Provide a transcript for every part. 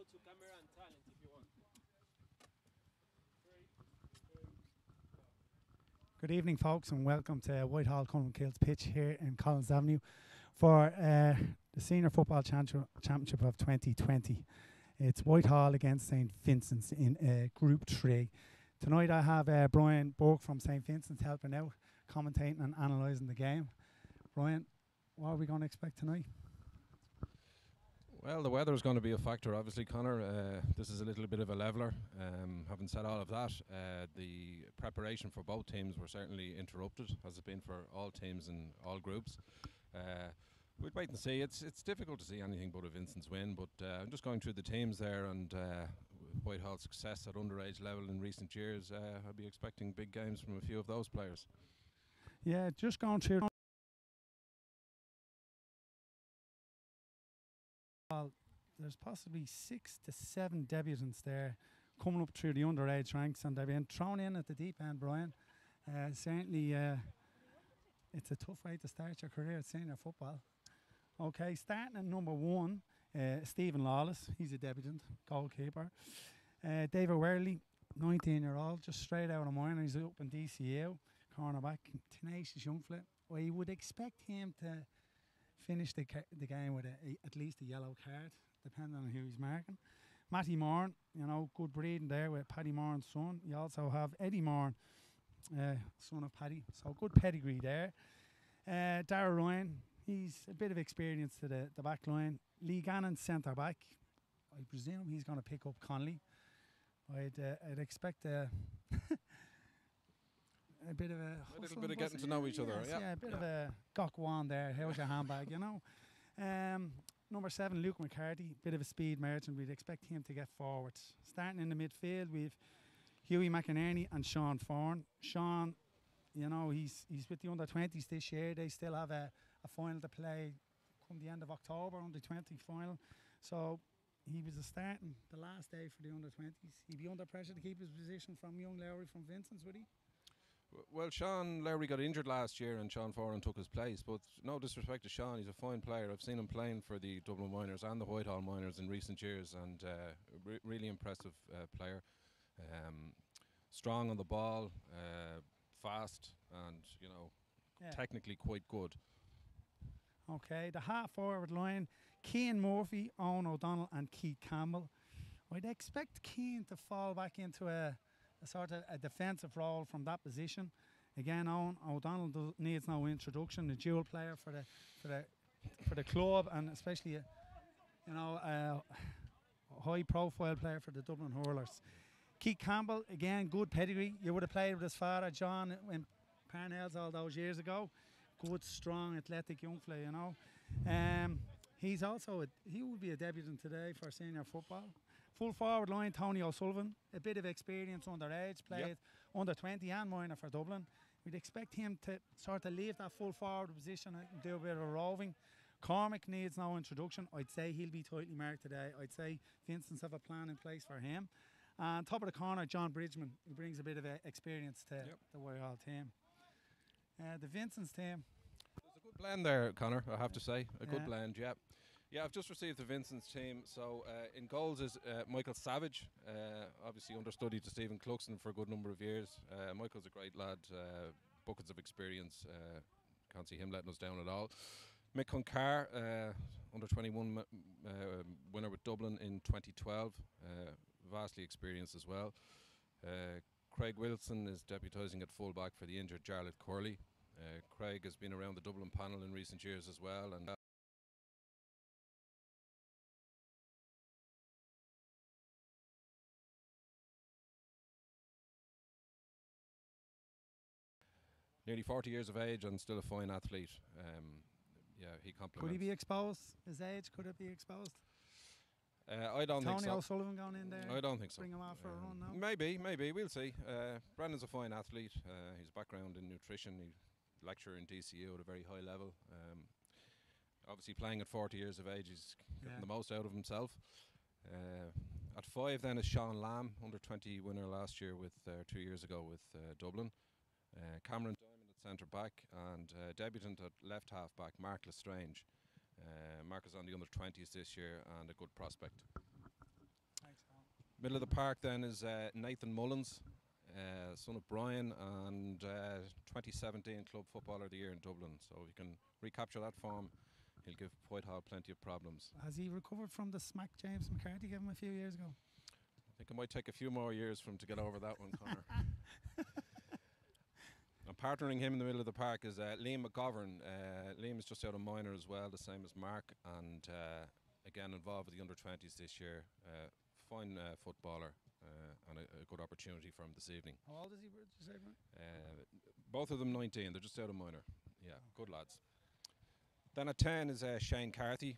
go to camera and talent if you want. Good evening, folks, and welcome to Whitehall Colmcille pitch here in Collins Avenue for uh, the Senior Football Champion- Championship of 2020. It's Whitehall against St Vincent's in uh, Group 3. Tonight I have uh, Brian Burke from St Vincent's helping out, commentating and analysing the game. Brian, what are we going to expect tonight? Well, the weather is going to be a factor, obviously, Conor. Uh, this is a little bit of a leveler. Um, having said all of that, uh, the preparation for both teams were certainly interrupted, as it's been for all teams in all groups. Uh, we'll wait and see. It's it's difficult to see anything but a Vincent's win, but uh, I'm just going through the teams there and uh, Whitehall's success at underage level in recent years. Uh, I'll be expecting big games from a few of those players. Yeah, just going through. There's possibly six to seven debutants there coming up through the underage ranks, and they've been thrown in at the deep end, Brian. Uh, certainly, uh, it's a tough way to start your career at senior football. Okay, starting at number one, uh, Stephen Lawless. He's a debutant, goalkeeper. Uh, David Werley, 19 year old, just straight out of minor. He's up in DCU, cornerback, tenacious young flip. Well, you would expect him to finish the, the game with a, a, at least a yellow card, depending on who he's marking. Matty Moran, you know, good breeding there with Paddy Moran's son. You also have Eddie Moran, uh, son of Paddy, so good pedigree there. Uh, Dara Ryan, he's a bit of experience to the, the back line. Lee Gannon, centre back. I presume he's going to pick up Connolly. I'd, uh, I'd expect a, a bit of a, A little bit of getting to know each other, Yes, yeah, a bit of a gok one there. How's your handbag, you know? Um, number seven, Luke McCarty, bit of a speed merchant. We'd expect him to get forwards. Starting in the midfield, we've Huey McInerney and Sean Foran. Sean, you know, he's he's with the under 20s this year. They still have a, a final to play come the end of October, under 20 final. So he was a starting the last day for the under 20s. He'd be under pressure to keep his position from young Lowry from Vincent's, would he? Well, Sean Lowry got injured last year and Sean Foran took his place. But no disrespect to Sean, he's a fine player. I've seen him playing for the Dublin Minors and the Whitehall Minors in recent years and uh, re- really impressive uh, player. Um, strong on the ball, uh, fast, and, you know, Yeah. technically quite good. Okay, the half forward line, Keane Murphy, Owen O'Donnell, and Keith Campbell. I'd expect Keane to fall back into a, a sort of a defensive role from that position. Again, Owen O'Donnell needs no introduction. A dual player for the for the for the club, and especially a, you know a high profile player for the Dublin Hurlers. Keith Campbell, again, good pedigree. You would have played with his father, John, in Parnells all those years ago good, strong, athletic young player, you know. Um, he's also a, he would be a debutant today for senior football. Full forward line, Tony O'Sullivan, a bit of experience underage, played under 20 and minor for Dublin. We'd expect him to sort of leave that full forward position and do a bit of roving. Cormac needs no introduction. I'd say he'll be tightly marked today. I'd say Vincent's have a plan in place for him. And top of the corner, John Bridgman, who brings a bit of uh, experience to Yep. the Whitehall team. Uh, the Vincent's team, There's a good blend there, Conor, I have to say. A Yeah. good blend, yeah. Yeah, I've just received the Vincent's team. So uh, in goals is uh, Michael Savage, uh, obviously understudy to Stephen Cluxton for a good number of years. Uh, Michael's a great lad, uh, buckets of experience. Uh, can't see him letting us down at all. Mick Concarr, uh, under 21 uh, winner with Dublin in 2012, uh, vastly experienced as well. Craig Wilson is deputising at fullback for the injured Jarlath Corley. Craig has been around the Dublin panel in recent years as well, and nearly 40 years of age and still a fine athlete. Um, yeah, he complements. Could he be exposed? His age, could it be exposed? Uh, I don't Tony think so. O'Sullivan going in there? I don't think so. Bring him off for a Um, run now? Maybe, maybe we'll see. Uh, Brendan's a fine athlete. Uh, his background in nutrition, he lecturer in DCU at a very high level. Um, obviously, playing at 40 years of age, he's getting Yeah. the most out of himself. Uh, at five, then is Sean Lamb, under 20 winner last year with uh, two years ago with uh, Dublin. Uh, Cameron centre back and uh, debutant at left half back, Mark Lestrange. Uh, Mark is on the under 20s this year and a good prospect. Middle of the park then is uh, Nathan Mullins, uh, son of Brian, and uh, 2017 Club Footballer of the Year in Dublin. So if you can recapture that form, he'll give Whitehall plenty of problems. Has he recovered from the smack James McCarthy gave him a few years ago? I think it might take a few more years for him to get over that one, Conor. Partnering him in the middle of the park is uh, Liam McGovern. Uh, Liam is just out of minor as well, the same as Mark, and uh, again involved with the under 20s this year. Uh, fine uh, footballer uh, and a, a good opportunity for him this evening. How old is he? Did you say? Uh, both of them 19, they're just out of minor. Yeah, good lads. Then at 10 is uh, Shane Carthy.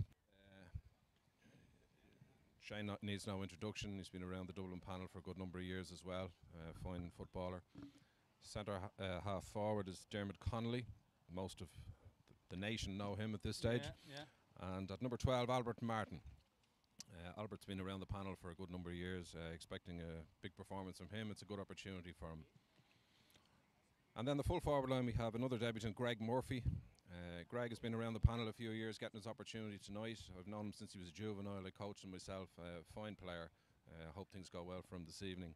Shane needs no introduction. He's been around the Dublin panel for a good number of years as well. Uh, fine footballer. Centre uh, half forward is Dermot Connolly. Most of th- the nation know him at this stage. Yeah. And at number 12, Albert Martin. Uh, Albert's been around the panel for a good number of years, uh, expecting a big performance from him. It's a good opportunity for him. And then the full forward line, we have another debutant, Greg Murphy. Uh, Greg has been around the panel a few years, getting his opportunity tonight. I've known him since he was a juvenile. I coached him myself. Uh, fine player. Uh, hope things go well for him this evening.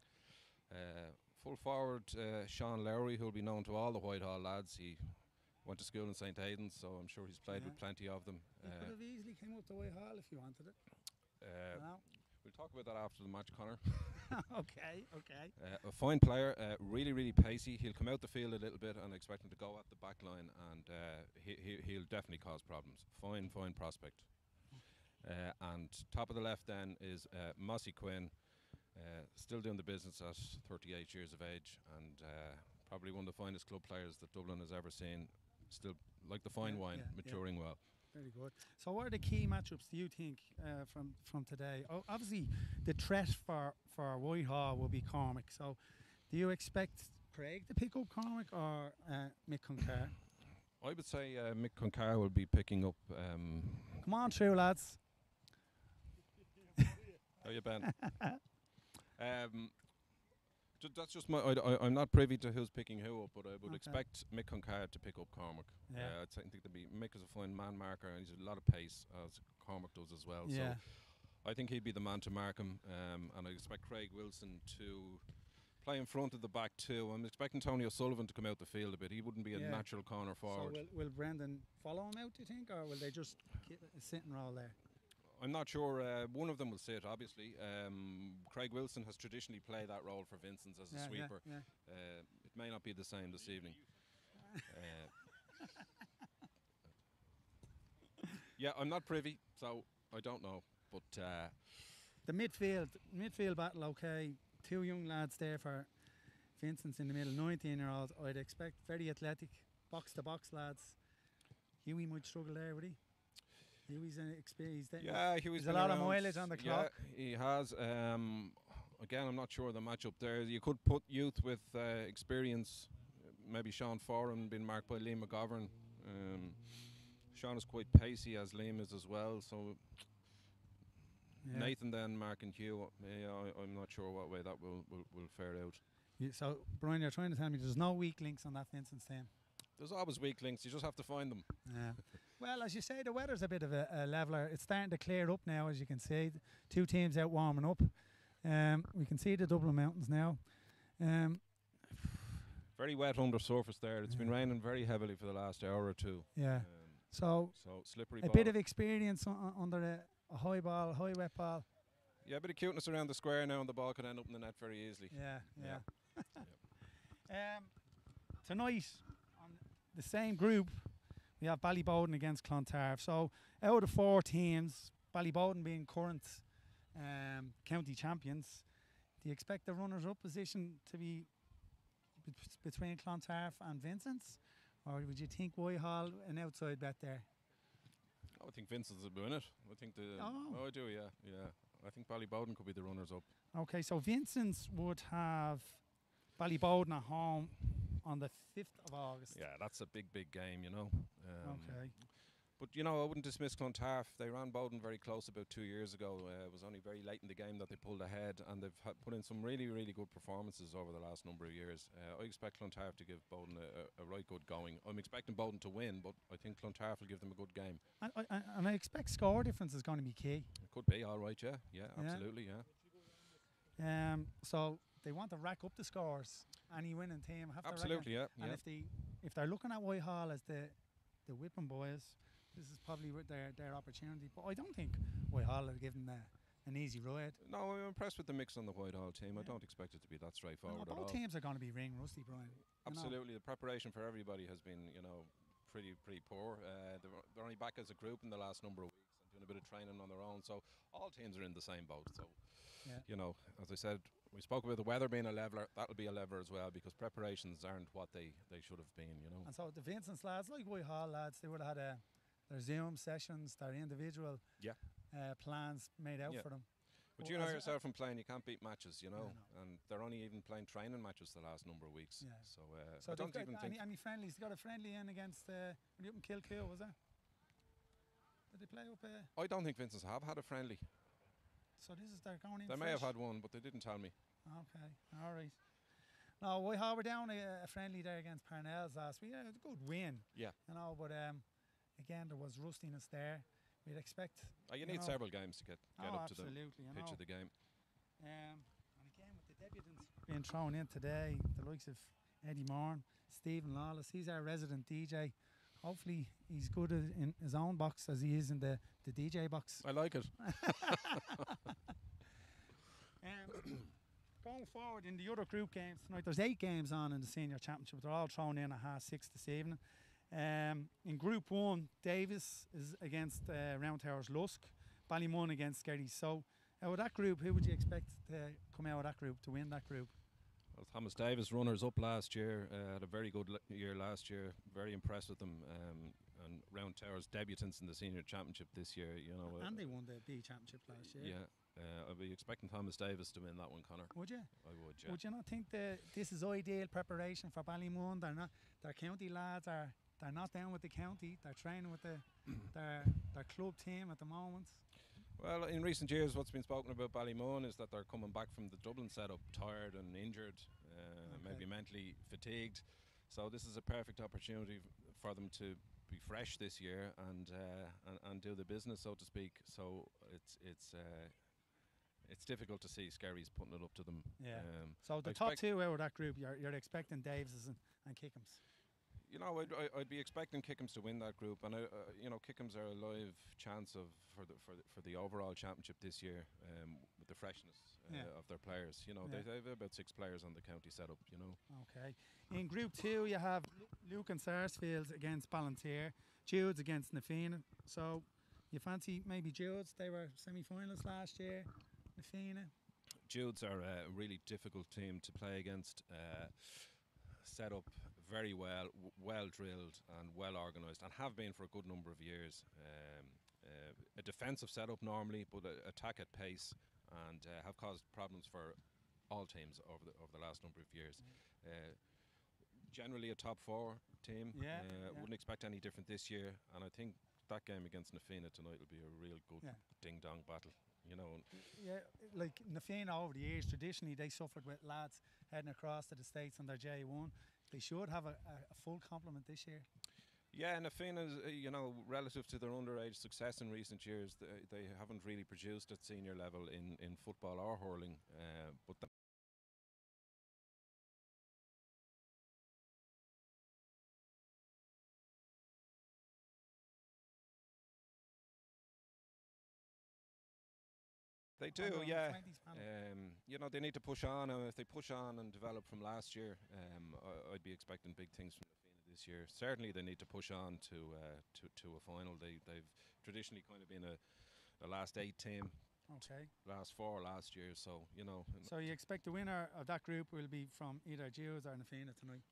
Full forward, uh, Sean Lowry, who will be known to all the Whitehall lads. He went to school in St. Aidan's, so I'm sure he's played with plenty of them. He could Uh, have easily came up to Whitehall if you wanted it. uh, No? we'll talk about that after the match, Conor. okay, okay. Uh, a fine player, uh, really, really pacey. He'll come out the field a little bit and expect him to go at the back line, and uh, he, he, he'll definitely cause problems. Fine, fine prospect. Uh, and top of the left then is uh, Mossy Quinn, uh, still doing the business at 38 years of age, and uh, probably one of the finest club players that Dublin has ever seen. Still like the fine Yeah, wine, yeah, yeah. maturing well. Very good. So, what are the key matchups do you think uh, from from today? Oh, obviously, the threat for for Whitehall will be Cormac. So, do you expect Craig to pick up Cormac or uh, Mick Concarr? I would say uh, Mick Concarr will be picking up. Um, Come on, through lads. How you Ben? um, ju- that's just my. I, am not privy to who's picking who up, but I would Okay. expect Mick Concarr to pick up Cormac. Yeah. Uh, I think that be Mick is a fine man marker, and he's a lot of pace as Cormac does as well. yeah. So I think he'd be the man to mark him, um, and I expect Craig Wilson to play in front of the back too. I'm expecting Tony O'Sullivan to come out the field a bit. He wouldn't be a Yeah. natural corner So, forward. will, will Brendan follow him out? Do you think, or will they just ki- sit and roll there? I'm not sure. Uh, one of them will sit, obviously. Um, Craig Wilson has traditionally played that role for Vincent's as a yeah, yeah, sweeper. yeah. Uh, it may not be the same this evening. Uh, yeah, I'm not privy, so I don't know. But uh, The midfield, midfield battle, okay. Two young lads there for Vincent's in the middle, 19 year olds. I'd expect very athletic, box to box lads. Huey might struggle there, would he? Huey's an experience. yeah, he was there's a lot of mileage on the clock. Yeah, he has. Um, again, I'm not sure of the matchup there. You could put youth with uh, experience. Maybe Sean Foran being marked by Liam McGovern. Um, Sean is quite pacey as Liam is as well. So Yeah. Nathan then Mark and Hugh. Yeah, I, I'm not sure what way that will, will, will fare out. You- so, Brian, you're trying to tell me there's no weak links on that Vincent's team. There's always weak links. You just have to find them. Yeah. well, as you say, the weather's a bit of a, a leveler. It's starting to clear up now, as you can see. Two teams out warming up. Um, we can see the Dublin Mountains now. Um, Very wet under surface there. It's been raining very heavily for the last hour or two. yeah. Um, So, so slippery. a ball. bit of experience on, under a, a high ball, high wet ball. yeah, a bit of cuteness around the square now, and the ball could end up in the net very easily. Yeah, Yeah. yeah. um, tonight on the same group, we have Ballyboden against Clontarf. So out of four teams, Ballyboden being current um, county champions, do you expect the runners-up position to be bet- between Clontarf and Vincent's, or would you think Whitehall an outside bet there? I think Vincent's will win it. I think the. Oh. I do. Yeah, yeah. I think Ballyboden could be the runners up. Okay, so Vincent's would have Ballyboden at home on the 5th of August. Yeah, that's a big, big game, you know. Um, Okay. But you know, I wouldn't dismiss Clontarf. They ran Boden very close about two years ago. Uh, it was only very late in the game that they pulled ahead, and they've put in some really, really good performances over the last number of years. Uh, I expect Clontarf to give Boden a, a, right good going. I'm expecting Boden to win, but I think Clontarf will give them a good game. And, I- I- and I expect score difference is going to be key. It could be all right, yeah, yeah, Yeah. absolutely, yeah. Um, so they want to rack up the scores. Any winning team have to. Absolutely, yeah. And yeah. if they if they're looking at Whitehall as the the whipping boys, this is probably their their opportunity. But I don't think Whitehall are giving uh, an easy ride. No, I'm impressed with the mix on the Whitehall team. I don't expect it to be that straightforward at both all. teams are going to be ring rusty, Brian. you know. Absolutely, the preparation for everybody has been, you know, pretty pretty poor. Uh, they're, they're only back as a group in the last number of weeks and doing a bit of training on their own. So all teams are in the same boat. So, Yeah. you know, as I said, we spoke about the weather being a leveler. That'll be a lever as well because preparations aren't what they, they should have been. You know. And so the Vincent's lads, like Whitehall lads, they would have had uh, their Zoom sessions, their individual Yeah. uh, plans made out Yeah. for them. But Well, you know yourself from playing, you can't beat matches, you know, no. and they're only even playing training matches the last number of weeks. Yeah. So, uh, So I don't even any, think. any friendlies. They got a friendly in against uh, Newton Kilkeel, was that? Did they play up? Uh, I don't think Vincent's have had a friendly. So this is their going in. They may have had one, but they didn't tell me. Okay, all right. No, Whitehall were down a, a friendly there against Parnell's last week. Yeah, a good win. Yeah. You know, but um, again there was rustiness there. We'd expect. Uh, you You need know. several games to get, get oh, up to the absolutely. you pitch know. of the game. Um, and again, with the debutants being thrown in today, the likes of Eddie Moran, Stephen Lawless, he's our resident DJ. Hopefully, he's good in his own box as he is in the, the DJ box. I like it. Um, going forward in the other group games tonight, there's eight games on in the senior championship. They're all thrown in at half six this evening. Um, in Group One, Davis is against uh, Round Towers Lusk, Ballymun against Skerry. So, out of that group, who would you expect to come out of that group to win that group? Well, Thomas Davis, runners up last year, uh, had a very good l- year last year. Very impressed with them. Um, and Round Towers debutants in the senior championship this year. You know, uh, and they won the B championship last year. yeah. Uh, I'd be expecting Thomas Davis to win that one, Conor. Would you? I would. Yeah. Would you not think that this is ideal preparation for Ballymun? They're not. Their county lads are. They're not down with the county. They're training with the their their club team at the moment. Well, in recent years, what's been spoken about Ballymun is that they're coming back from the Dublin setup tired and injured, uh, maybe mentally fatigued. So this is a perfect opportunity for them to be fresh this year and uh, and, and do the business, so to speak. So it's it's uh, it's difficult to see Skerries putting it up to them. Yeah. Um, So the top two out of that group, you're, you're expecting Davises and, and Kickham's. You know, I'd, I'd be expecting Kickham's to win that group, and I, uh, you know, Kickham's are a live chance of for the for the, for the overall championship this year um, with the freshness uh, Yeah. of their players. You know, Yeah. they, they have about six players on the county setup. You know, Okay. In Group Two, you have Lucan Sarsfields against Ballinteer, Jude's against Na Fianna. So you fancy maybe Jude's? They were semi-finalists last year. Na Fianna. Jude's are a really difficult team to play against. Uh, set up very well, w- well drilled, and well organised, and have been for a good number of years. Um, uh, a defensive setup normally, but a, attack at pace, and uh, have caused problems for all teams over the over the last number of years. Uh, generally, a top four team. Yeah, uh, yeah. Wouldn't expect any different this year, and I think that game against Na Fianna tonight will be a real good Yeah. ding dong battle. You know, Yeah, like Na Fianna over the years, traditionally they suffered with lads heading across to the States on their J1. They should have a, a, full complement this year. Yeah, and Afina's, uh, you know, relative to their underage success in recent years, they, they haven't really produced at senior level in, in football or hurling. Uh, but they do, yeah. Um, you know, they need to push on, and if they push on and develop from last year, um, I, I'd be expecting big things from Lafina this year. Certainly, they need to push on to uh, to to a final. They they've traditionally kind of been a, a last eight team, Okay. last four last year. So you know, So you expect the winner of that group will be from either Jude's or Na Fianna tonight.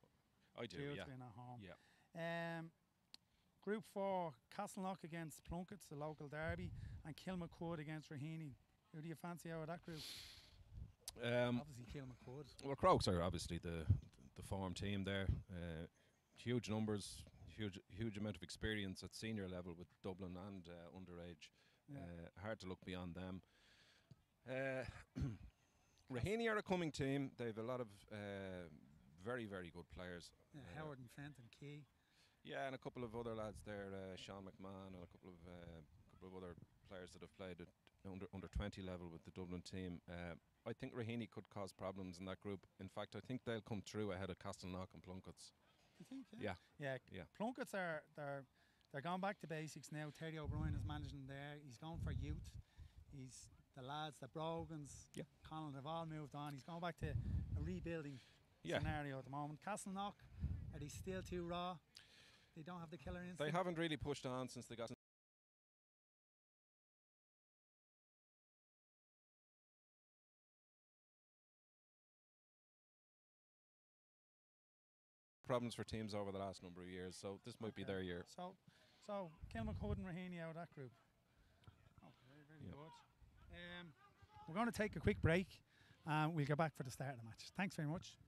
I do, Jude's yeah, being at home. yeah. Um, group four, Castleknock against Plunkett's, the local derby, and Kilmacud against Raheny. Who do you fancy out of that group? Um, Obviously Kilmacud. well, Crokes are obviously the the farm team there. Uh, huge numbers, huge huge amount of experience at senior level with Dublin and uh, underage. Yeah. Uh, hard to look beyond them. Uh, Raheny are a coming team. They've a lot of uh, very, very good players. yeah, uh, Howard and Fenton Key. Yeah, and a couple of other lads there, uh, Sean McMahon and a couple of uh, couple of other players that have played at under under 20 level with the Dublin team. Uh, I think Raheny could cause problems in that group. In fact, I think they'll come through ahead of Castleknock and Plunkett's. You think? Yeah. Yeah. Yeah. Plunkett's are they're they're going back to basics now. Terry O'Brien is managing there. He's going for youth. He's the lads, the Brogans, Yeah. Conlon, they've all moved on. He's going back to a rebuilding Yeah. scenario at the moment. Castleknock, are they still too raw? They don't have the killer instinct. They haven't really pushed on since they got problems for teams over the last number of years. So this might be their year. So, so Kilmacud and Raheny out of that group. Oh, very, very Yeah. good. Um, we're going to take a quick break. and we'll go back for the start of the match. Thanks very much.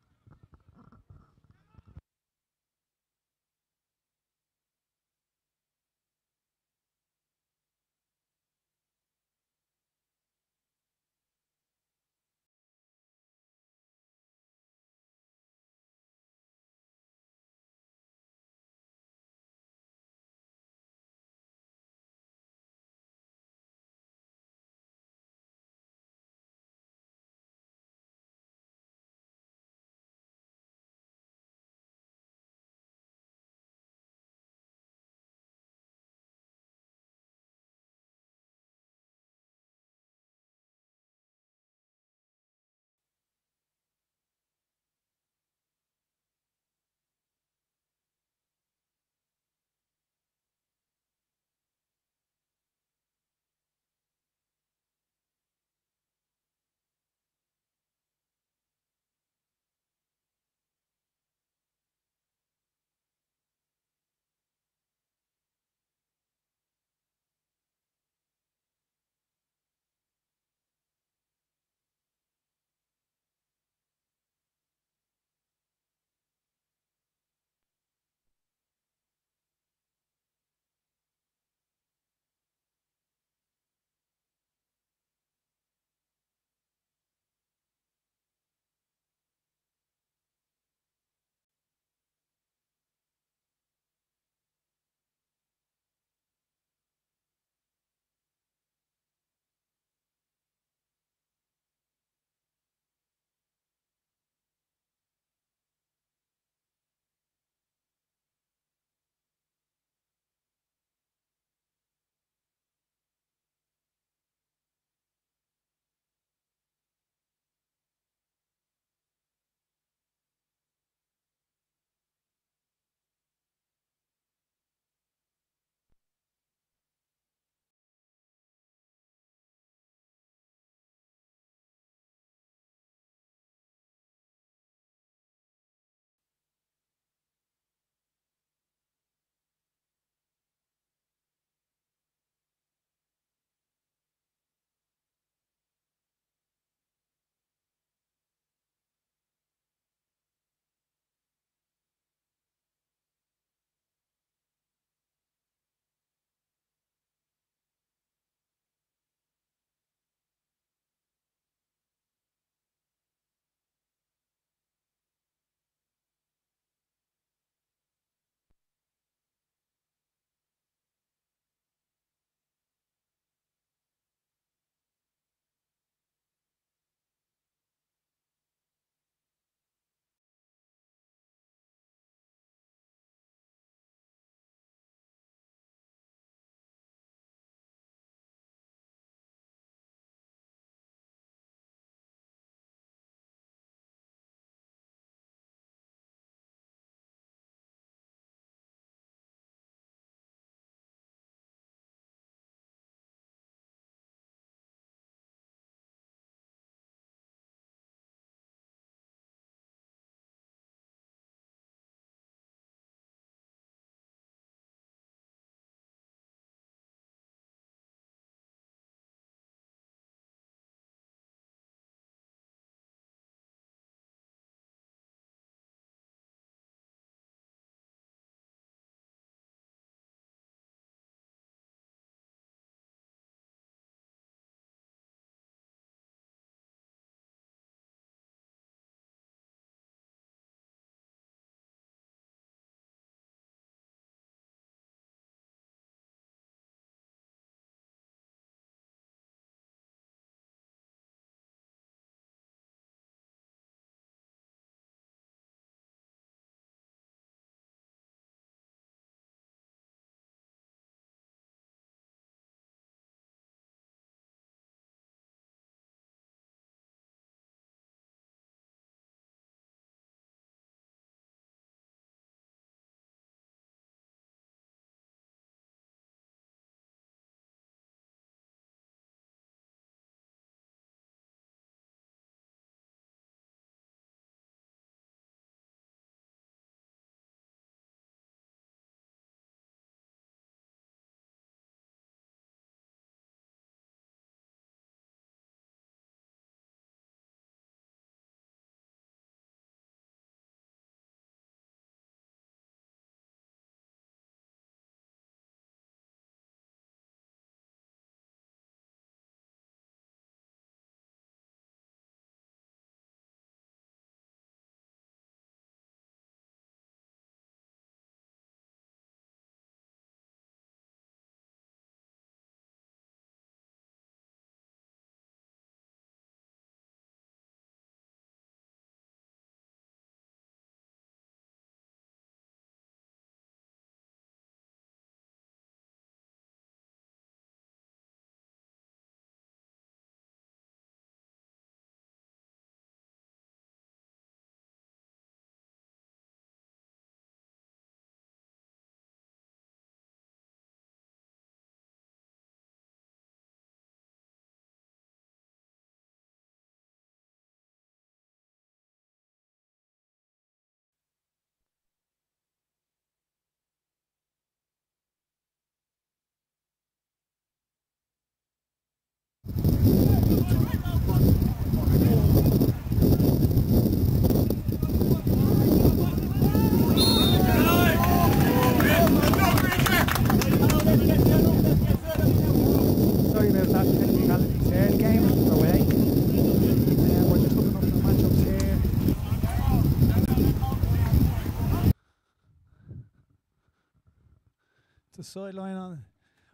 Sideline on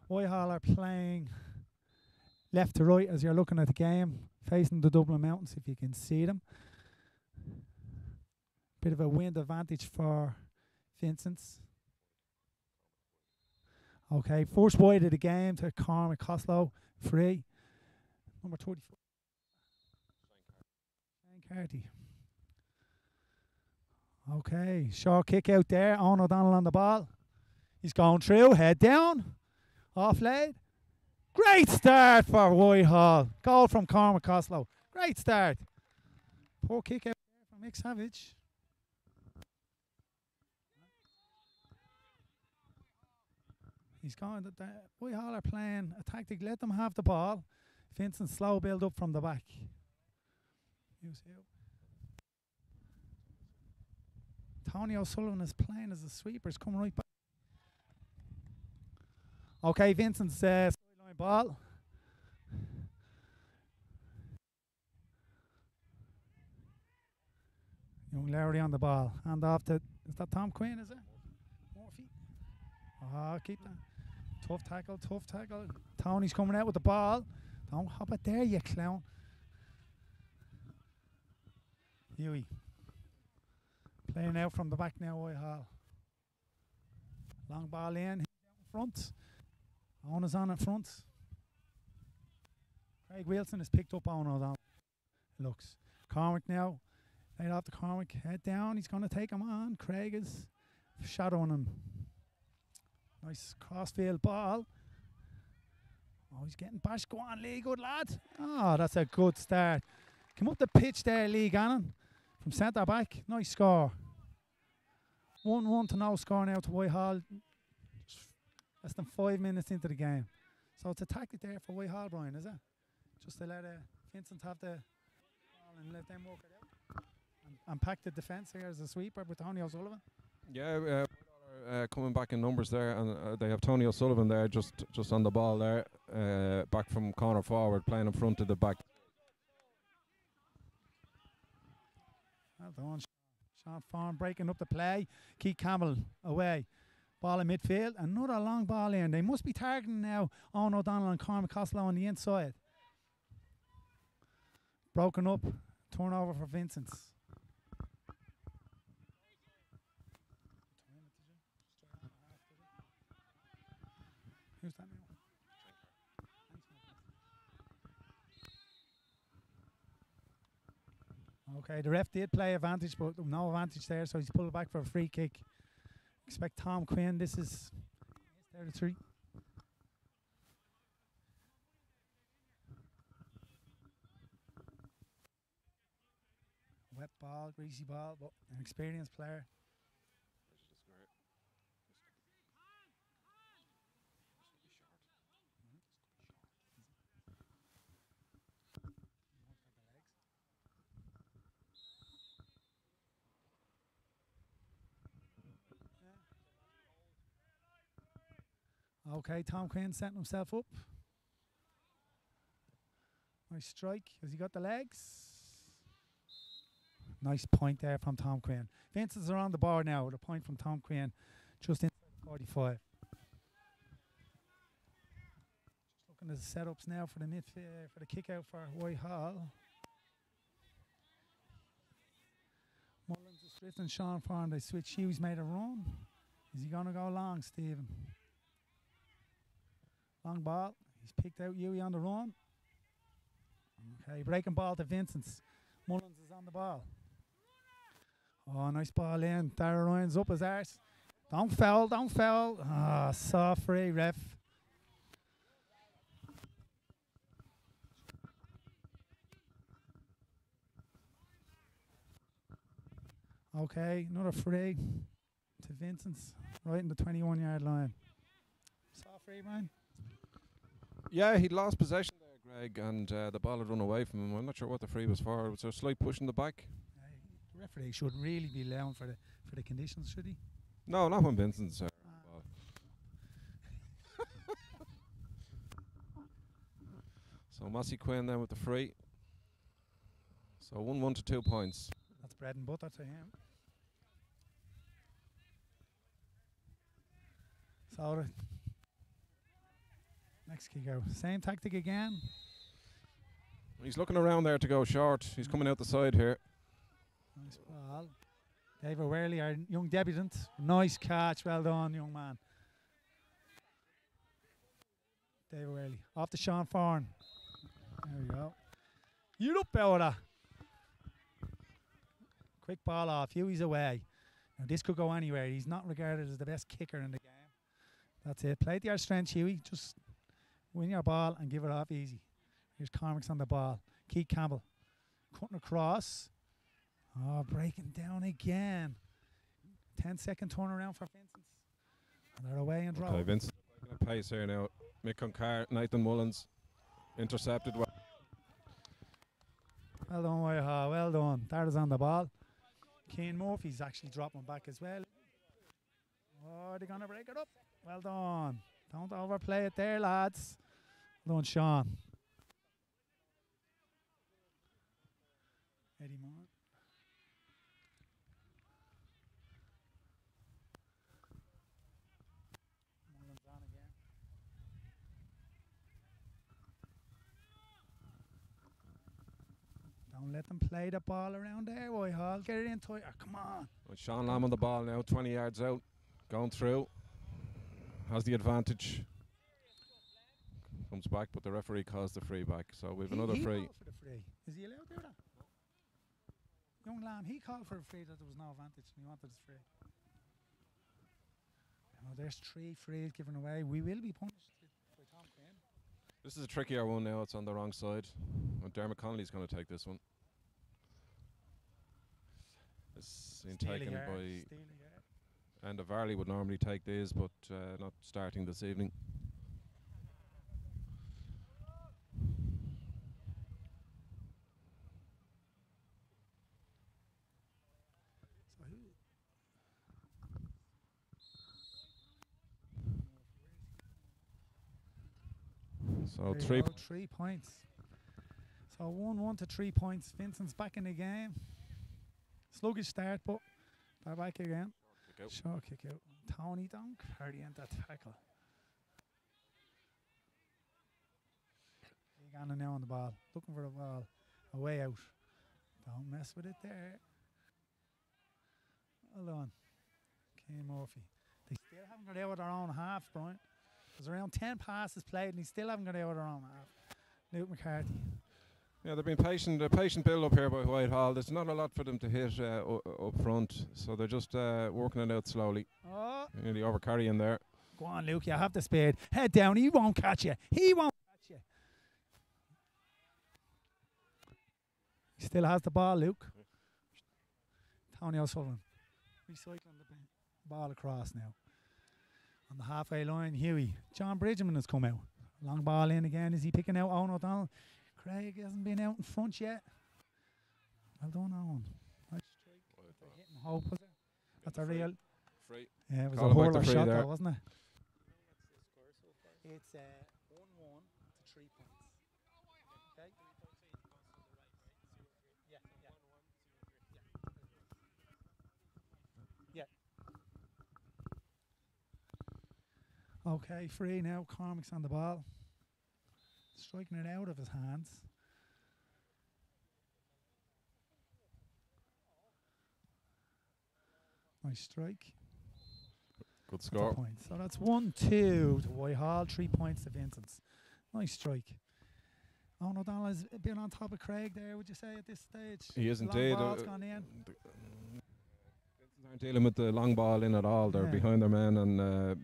Whitehall are playing left to right as you're looking at the game, facing the Dublin Mountains if you can see them. Bit of a wind advantage for Vincent's. Okay, first wide of the game to Cormac Costello, free. Number 24. Shane. Okay, short kick out there. Owen O'Donnell on the ball. He's going through, head down, off lead. Great start for Whitehall. Goal from Cormac Costello. Great start. Poor kick out there from Mick Savage. He's going. The Whitehall are playing a tactic. Let them have the ball. Vincent slow build up from the back. Tony O'Sullivan is playing as a sweeper. He's coming right back. Okay, Vincent's uh, sideline ball. Young Larry on the ball. Hand off to is that Tom Quinn, is it? Murphy. Ah, keep that. Tough tackle, tough tackle. Tony's coming out with the ball. Don't hop it there, you clown. Huey. Playing out from the back now, Whitehall. Long ball in, in front. Owen is on in front. Craig Wilson has picked up on O'Donnell. Looks. Cormac now. Right off the Cormac. Head down. He's going to take him on. Craig is shadowing him. Nice crossfield ball. Oh, he's getting bashed. Go on, Lee. Good lad. Oh, that's a good start. Come up the pitch there, Lee Gannon. From centre back. Nice score. 1 1 to no score now to Whitehall. Less than five minutes into the game. So it's a tactic there for Whitehall, Brian, is it? Just to let uh, Vincent have the ball and let them work it out. And, and pack the defence here as a sweeper with Tony O'Sullivan. Yeah, uh, uh, coming back in numbers there, and uh, they have Tony O'Sullivan there, just just on the ball there, uh, back from corner forward, playing in front of the back. Well done, Sean. Sean Farn breaking up the play. Keith Campbell away. Ball in midfield. Another long ball in. They must be targeting now Owen O'Donnell and Cormac Costello on the inside. Broken up. Turnover for Vincent's. Who's that now? Okay, the ref did play advantage, but no advantage there, so he's pulled back for a free kick. Expect Tom Quinn. This is territory. Wet ball, greasy ball, but an experienced player. Okay, Tom Quinn setting himself up. Nice strike. Has he got the legs? Nice point there from Tom Quinn. Vincent's around the bar now with a point from Tom Quinn, just inside 45. Just looking at the setups now for the midfield uh, for the kick out for Whitehall. Mullins is drifting Sean Farn. They switch. Hughes made a run. Is he going to go long, Stephen? Long ball. He's picked out Huey on the run. Okay, breaking ball to Vincent's. Mullins is on the ball. Oh, nice ball in. Dara Ryan's up his arse. Don't foul, don't foul. Ah, soft free, ref. Okay, another free to Vincent's. Right in the 21 yard line. Soft free, Brian. Yeah, he lost possession there, Greg, and uh, the ball had run away from him. I'm not sure what the free was for. Was there a slight push in the back? Uh, the referee should really be allowing for the for the conditions, should he? No, not when Vincent's. Uh, Ah. So Mossy Quinn then with the free. So 1 1 to 2 points. That's bread and butter to him. So next kick out. Same tactic again. He's looking around there to go short. He's coming out the side here. Nice ball. David Worley, our young debutant. Nice catch. Well done, young man. David Worley. Off to Sean Farn. There we go. You up, Bowder. Quick ball off. Huey's away. Now, this could go anywhere. He's not regarded as the best kicker in the game. That's it. Play to your strengths, Huey. Just win your ball and give it off easy. Here's Cormac's on the ball. Keith Campbell cutting across. Oh, breaking down again. 10 second turnaround for Vincent. And they're away and draw. Okay, Vince. Breaking at pace here now. Mick Concarr, Nathan Mullins. Intercepted. Well. Well done, Whitehall. Well done. Darda's on the ball. Kane Murphy's actually dropping back as well. Oh, they're going to break it up. Well done. Don't overplay it there, lads. Well done, Sean. Eddie. On. Don't let them play the ball around there, Whitehall. Get it into it. Oh, ah, come on. With Sean Lamb on the ball now, 20 yards out. Going through. Has the advantage. Comes back, but the referee calls the free back. So we have He- another he free. for the free. Is he allowed to do that? Young Lamb, he called for a free that there was no advantage and he wanted his free. Now there's three frees given away. We will be punished by Tom Quinn. This is a trickier one now. It's on the wrong side. And Dermot Connolly's going to take this one. It's been taken by steal a yard. And the Varley would normally take these, but uh, not starting this evening. So who? So There you three. three points. So one one to three points. Vincent's back in the game. Sluggish start, but they're back again. Kick out. Short kick out. Tony don't carry into tackle. Gannon now on the ball, looking for the ball, a way out. Don't mess with it there. Hold on. Kane Murphy. They still haven't got out of their own half, Brian. There's around 10 passes played and they still haven't got out of their own half. Luke McCarthy. Yeah, they've been patient. A patient build up here by Whitehall. There's not a lot for them to hit uh, up front, so they're just uh, working it out slowly. Oh, Nearly over carrying there. go on, Luke. You have the speed. Head down. He won't catch you. He won't catch you. He still has the ball, Luke. Tony O'Sullivan. Recycling the ball across now. On the halfway line, Huey. John Bridgman has come out. Long ball in again. Is he picking out Owen O'Donnell? Craig hasn't been out in front yet. Well done, Owen. Nice strike. That's a hitting hope, was it? That's a real. Free. Yeah, it was Call a him out hurler shot, there. though, wasn't it? It's uh, 1 1 to 3 points. Okay? Yeah, yeah. Yeah. Okay, free now. Cormac's on the ball. Striking it out of his hands. Nice strike. Good score. So that's one, two to Whitehall, three points to Vincent's. Nice strike. Owen O'Donnell has been on top of Craig there, would you say, at this stage? He is Long indeed. ball's uh, gone in. Vincent aren't dealing with the long ball in at all. They're Yeah. behind their men and uh,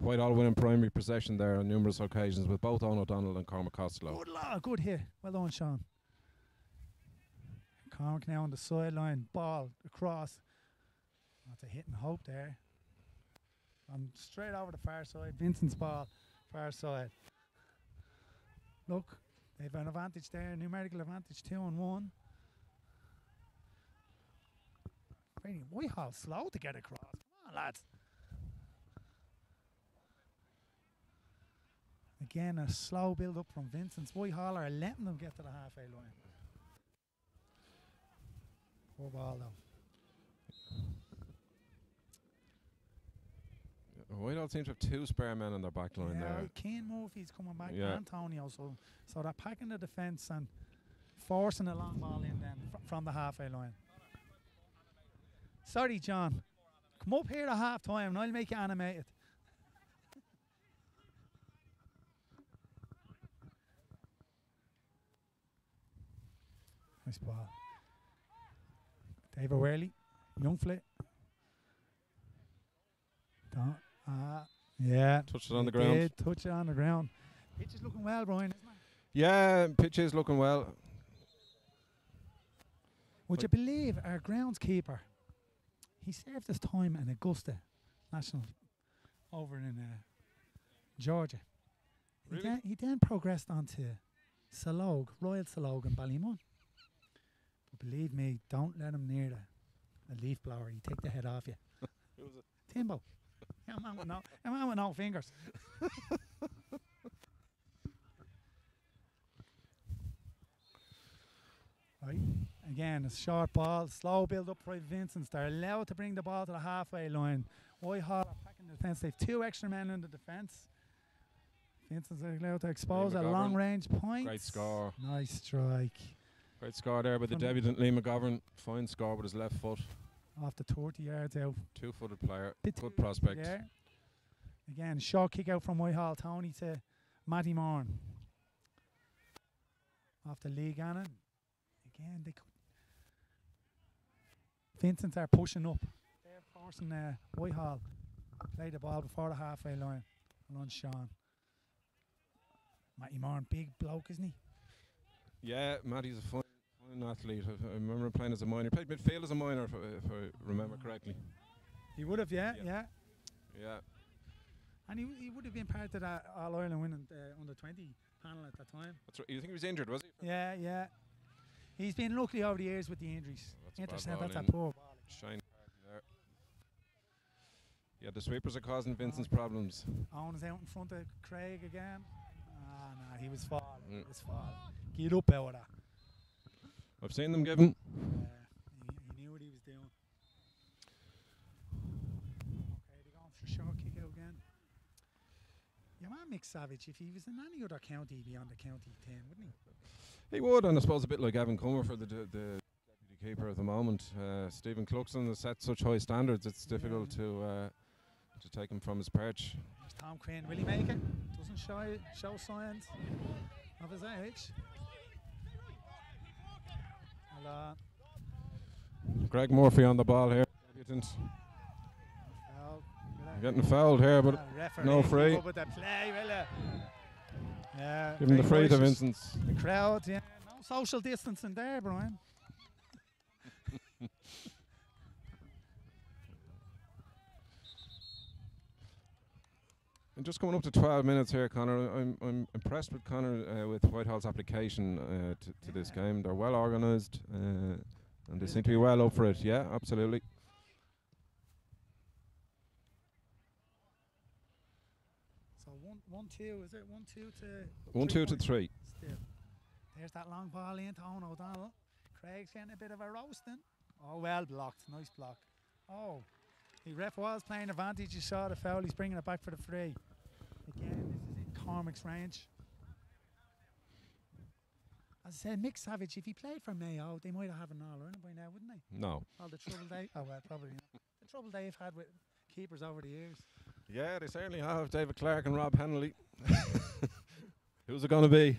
Whitehall winning primary possession there on numerous occasions with both Owen O'Donnell and Cormac Costello. Good law, good hit. Well done, Sean. Cormac now on the sideline, ball across. That's a hit and hope there. And straight over the far side, Vincent's ball, far side. Look, they've an advantage there, numerical advantage, two and one. Whitehall slow to get across. Come on, lads. Again, a slow build up from Vincent's. Whitehall are letting them get to the halfway line. Poor ball though. Whitehall seems to have two spare men on their back line yeah, there. Kane Murphy's coming back. Yeah. Antonio, so so they're packing the defence and forcing a long ball in then fr- from the halfway line. Sorry, John. Come up here at half time and I'll make you animated. Nice ball. David Worley, young flit. Don't, ah, yeah. Touch it on the ground. did touch it on the ground. Pitch is looking well, Brian, isn't it? Yeah, pitch is looking well. Would you believe our groundskeeper? He served his time in Augusta National over in uh, Georgia. He, Really? then, he then progressed on to Silloge, Royal Silloge in Ballymun. Believe me, don't let him near the, a leaf blower. He take the head off you. Who was it? Timbo. A man with no, man with no fingers. right. Again, a short ball, slow build up by Vincent's. They're allowed to bring the ball to the halfway line. Whitehall are packing the defence. They've two extra men in the defence. Vincent's allowed to expose a long range point. Great score. Nice strike. Great score there by the debutant Lee McGovern. Fine score with his left foot. Off the 30 yards out. Two footed player. Good prospect. Yeah. Again, short kick out from Whitehall. Tony to Matty Morn. Off the Lee Gannon. Again, they could. Vincent are pushing up. They're forcing uh, Whitehall. Play the ball before the halfway line. And on Sean. Matty Morn, big bloke, isn't he? Yeah, Matty's a fine, fine athlete. I, remember playing as a minor. He played midfield as a minor, if, I- if I remember correctly. He would have, yeah, Yeah. yeah. Yeah. And he, he would have been part of that All Ireland winning uh, under 20 panel at that time. That's right. You think he was injured, was he? Yeah, yeah. He's been lucky over the years with the injuries. That's Intercept, ball that's a poor ball. Shine. Yeah, the sweepers are causing Vincent's problems. Owen is out in front of Craig again. Ah, no, he was falling. He Mm. was falling. Get up out of that. I've seen them given. Yeah, he, he knew what he was doing. Okay, they're going for a short kick out again. Your man Mick Savage, if he was in any other county, he'd be on the county 10, wouldn't he? He would, and I suppose a bit like Evan Comerford the, d- the deputy keeper at the moment. Uh, Stephen Cluxton has set such high standards; it's difficult Yeah. to uh, to take him from his perch. There's Tom Crane. Will he make it? Doesn't show show signs of his age. Hello. Greg Murphy on the ball here. Getting fouled here, but no free. with the play, will give him the free to. Vincent's. The crowd, yeah. No social distancing there, Brian. And just coming up to 12 minutes here, Conor. I'm, I'm impressed with Conor uh, with Whitehall's application uh, to, to this game. They're well organised uh, and they seem to be well up for it. Yeah, absolutely. So one, one, two, is it one, two to One, two to three. Still. There's that long ball into Owen O'Donnell. Craig's getting a bit of a roasting. Oh, well blocked. Nice block. Oh, the ref was playing advantage. You saw the foul. He's bringing it back for the free. Again, this is in Cormac's range. As I said, Mick Savage, if he played for Mayo, they might have had an all Ireland by now, wouldn't they? No. All the trouble they, oh well, probably not. The trouble they've had with keepers over the years. Yeah, they certainly have David Clarke and Rob Hennelly. Who's it going to be?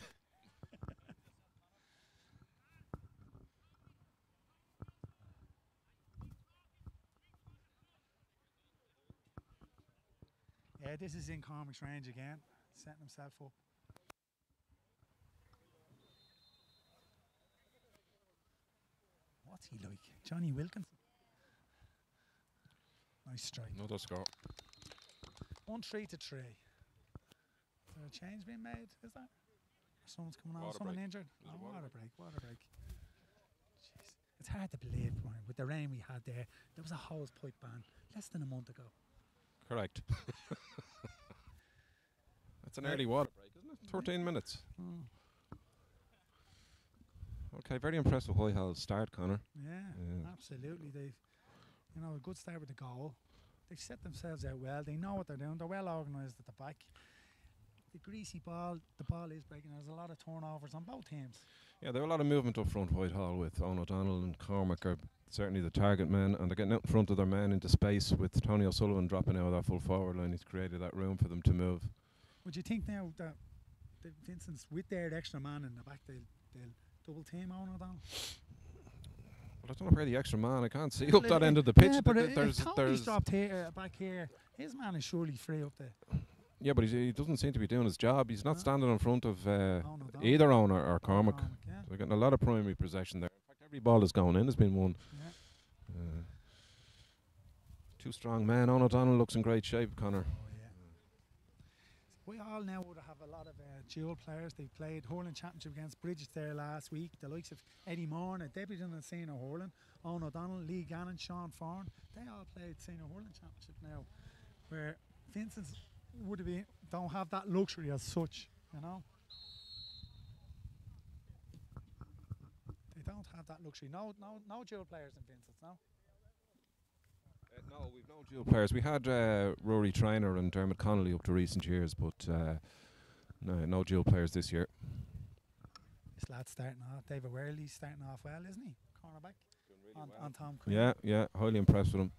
Yeah, this is in Cormac's range again, setting himself up. What's he like? Jonny Wilkinson. Nice strike. Another score. One three to three. Is there a change being made? Is that? Someone's coming on? Water Someone break. injured? Oh, water water break. Water break. Jeez. It's hard to believe, Brian, with the rain we had there. There was a hose pipe ban less than a month ago. Correct. That's an early water break, isn't it? 13 minutes. Mm. Okay, very impressed with Whitehall's start, Conor. Yeah, Yeah. absolutely. They've, you know, a good start with the goal. They've set themselves out well. They know what they're doing. They're well organised at the back. The greasy ball, the ball is breaking. There's a lot of turnovers on both teams. Yeah, there were a lot of movement up front Whitehall with Owen O'Donnell and Cormac are certainly the target men, and they're getting out in front of their men into space with Tony O'Sullivan dropping out of that full forward line. He's created that room for them to move. Would you think now that the Vincent's with their extra man in the back, they'll, they'll double team Owen O'Donnell? But I don't know where the extra man. I can't see Well, up that end of the pitch. Yeah, but Th- if there's, Tony's there's dropped here, uh, back here, his man is surely free up there. yeah, but he's, he doesn't seem to be doing his job. He's not No. standing in front of uh, Owen O'Donnell. either Owen or, or Cormac. yeah. They're getting a lot of primary possession there. In fact, every ball has gone in has been one. yeah. Uh, two strong men. Owen O'Donnell looks in great shape, Conor. Oh, yeah. We all now would have a lot of uh, dual players. They played hurling championship against Brigid's there last week. The likes of Eddie Moore, a deputy in the senior hurling, Owen O'Donnell, Lee Gannon, Sean Farn. They all played senior hurling championship now, where Vincent's would have been don't have that luxury as such, you know. Don't have that luxury. No, no, no dual players in Vincent's. now. Uh, no, we've no dual players. We had uh, Rory Trainer and Dermot Connolly up to recent years, but uh, no, no dual players this year. This lad's starting off. David Worley's starting off well, isn't he? Cornerback on, on Tom Quinn. Yeah, yeah, highly impressed with him.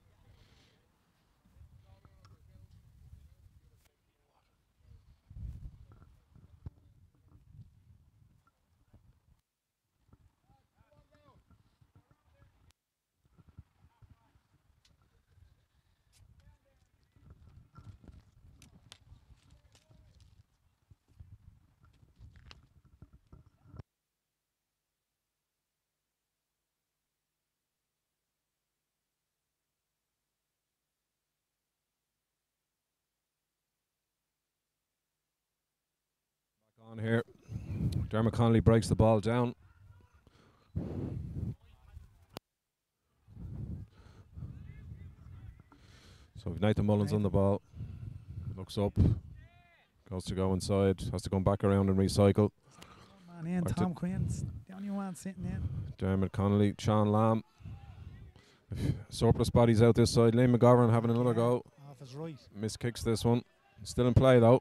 On here. Dermot Connolly breaks the ball down. So we've Nathan Mullins on the ball. Looks up. Goes to go inside. Has to come back around and recycle. Man in, Back Tom Quinn's the only one sitting in. Dermot Connolly, Sean Lamb. Surplus bodies out this side. Liam McGovern having another Yeah. go. Off his right. Miss kicks this one. Still in play though.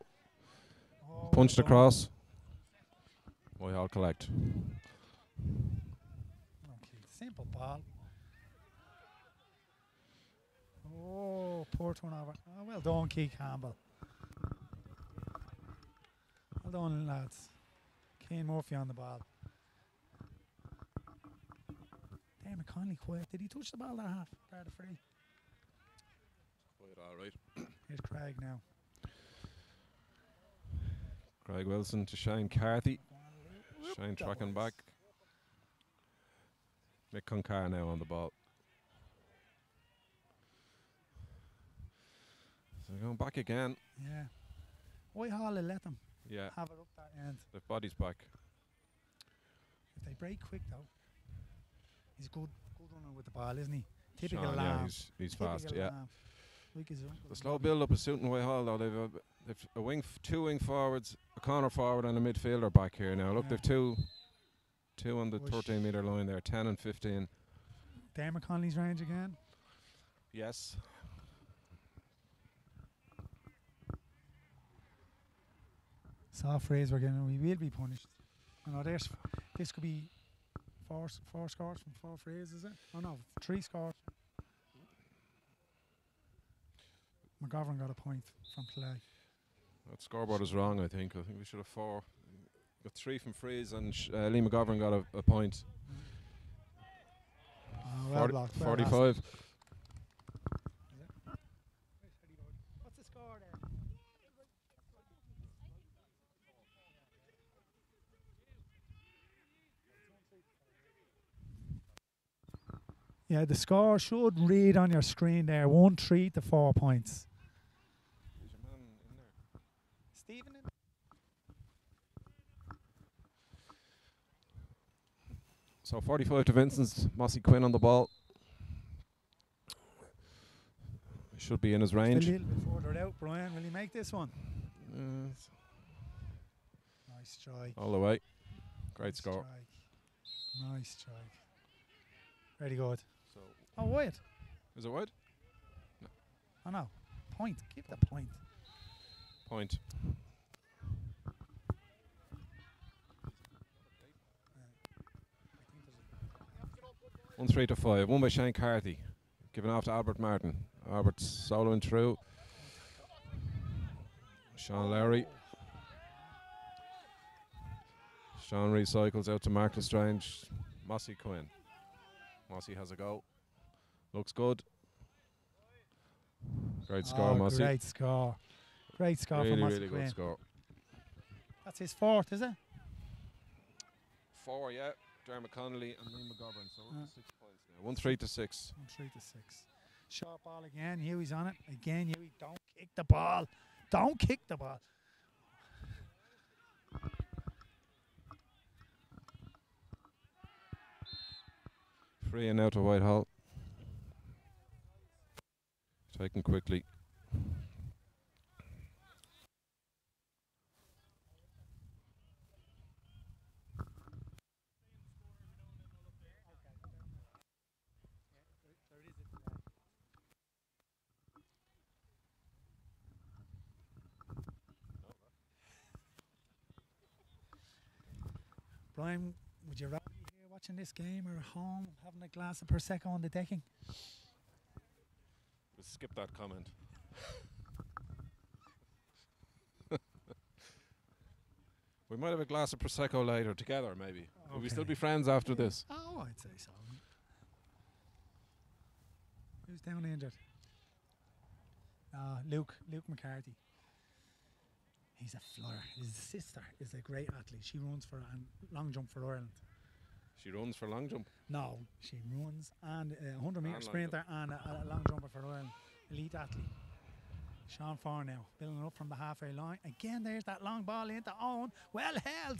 Oh, Punched well across. Whitehall collect. Okay, simple ball. Oh, poor turnover. Oh, ah, well done, Keith Campbell. Well done, lads. Kane Murphy on the ball. Damn, Connolly quiet. Did he touch the ball that half? Part of free. all right. Here's Craig now. Craig Wilson to Shane Carthy. Shane tracking back. Mick Concarr now on the ball. So going back again. Yeah. Whitehall will let them Yeah, have it up that end. the body's back. If they break quick though, he's good, good runner with the ball, isn't he? Typical Sean, yeah, he's, he's Typical fast. Yeah. Lamb. Like his uncle The slow build up is suiting Whitehall though. They've a, they've a wing, f- two wing forwards, a corner forward, and a midfielder back here now. Look, Yeah. they've two, two on the Push. 13 meter line there, 10 and 15. Dermot Connolly's range again. Yes. Soft phrase we're getting. We will be punished. You know, there's this could be four s- four scores from four phrases, is it? Oh no, three scores. McGovern got a point from play. That scoreboard is wrong, I think. I think we should have four. Got three from frees, and sh- uh, Lee McGovern got a, a point. Oh, well 40 blocked, well 45. asked. What's the score there? Yeah, the score should read on your screen there. One three to four points. Stephen So 45 to Vincent's. Mossy Quinn on the ball. Should be in his range. a range. little bit further out, Brian. Will you make this one? Uh, s- Nice strike. all the way. Great Nice score. Strike. Nice strike. Very good. So Oh, wait. is it wide? Oh, no. Point. Keep the point. Point. One three to five. One by Shane Carthy. Given off to Albert Martin. Albert soloing through. Sean Lowry. Sean recycles out to Mark Lestrange. Mossy Quinn. Mossy has a go. Looks good. Great score, oh, Mossy. Great score. Great score really, from Mossy really good score. That's his fourth, is it? Four, yeah. Dermot Connolly and Liam McGovern. So we're Uh. six points now. One three to six. One three to six. Short ball again. Huey's on it. Again, Huey. Don't kick the ball. Don't kick the ball. Free and out to Whitehall. Taken quickly. Brian, would you rather be here watching this game or at home having a glass of Prosecco on the decking? We'll skip that comment. we might have a glass of prosecco later together, maybe. Will we still be friends after this? Oh, I'd say so. Who's down injured? Uh, Luke, Luke McCarthy. He's a flyer. His sister is a great athlete. She runs for and long jump for Ireland. She runs for long jump. No, she runs and uh, a 100 And metre sprinter and a, a long jumper for Ireland. Elite athlete. Sean now, building up from the halfway line. Again, there's that long ball into Owen. Well held.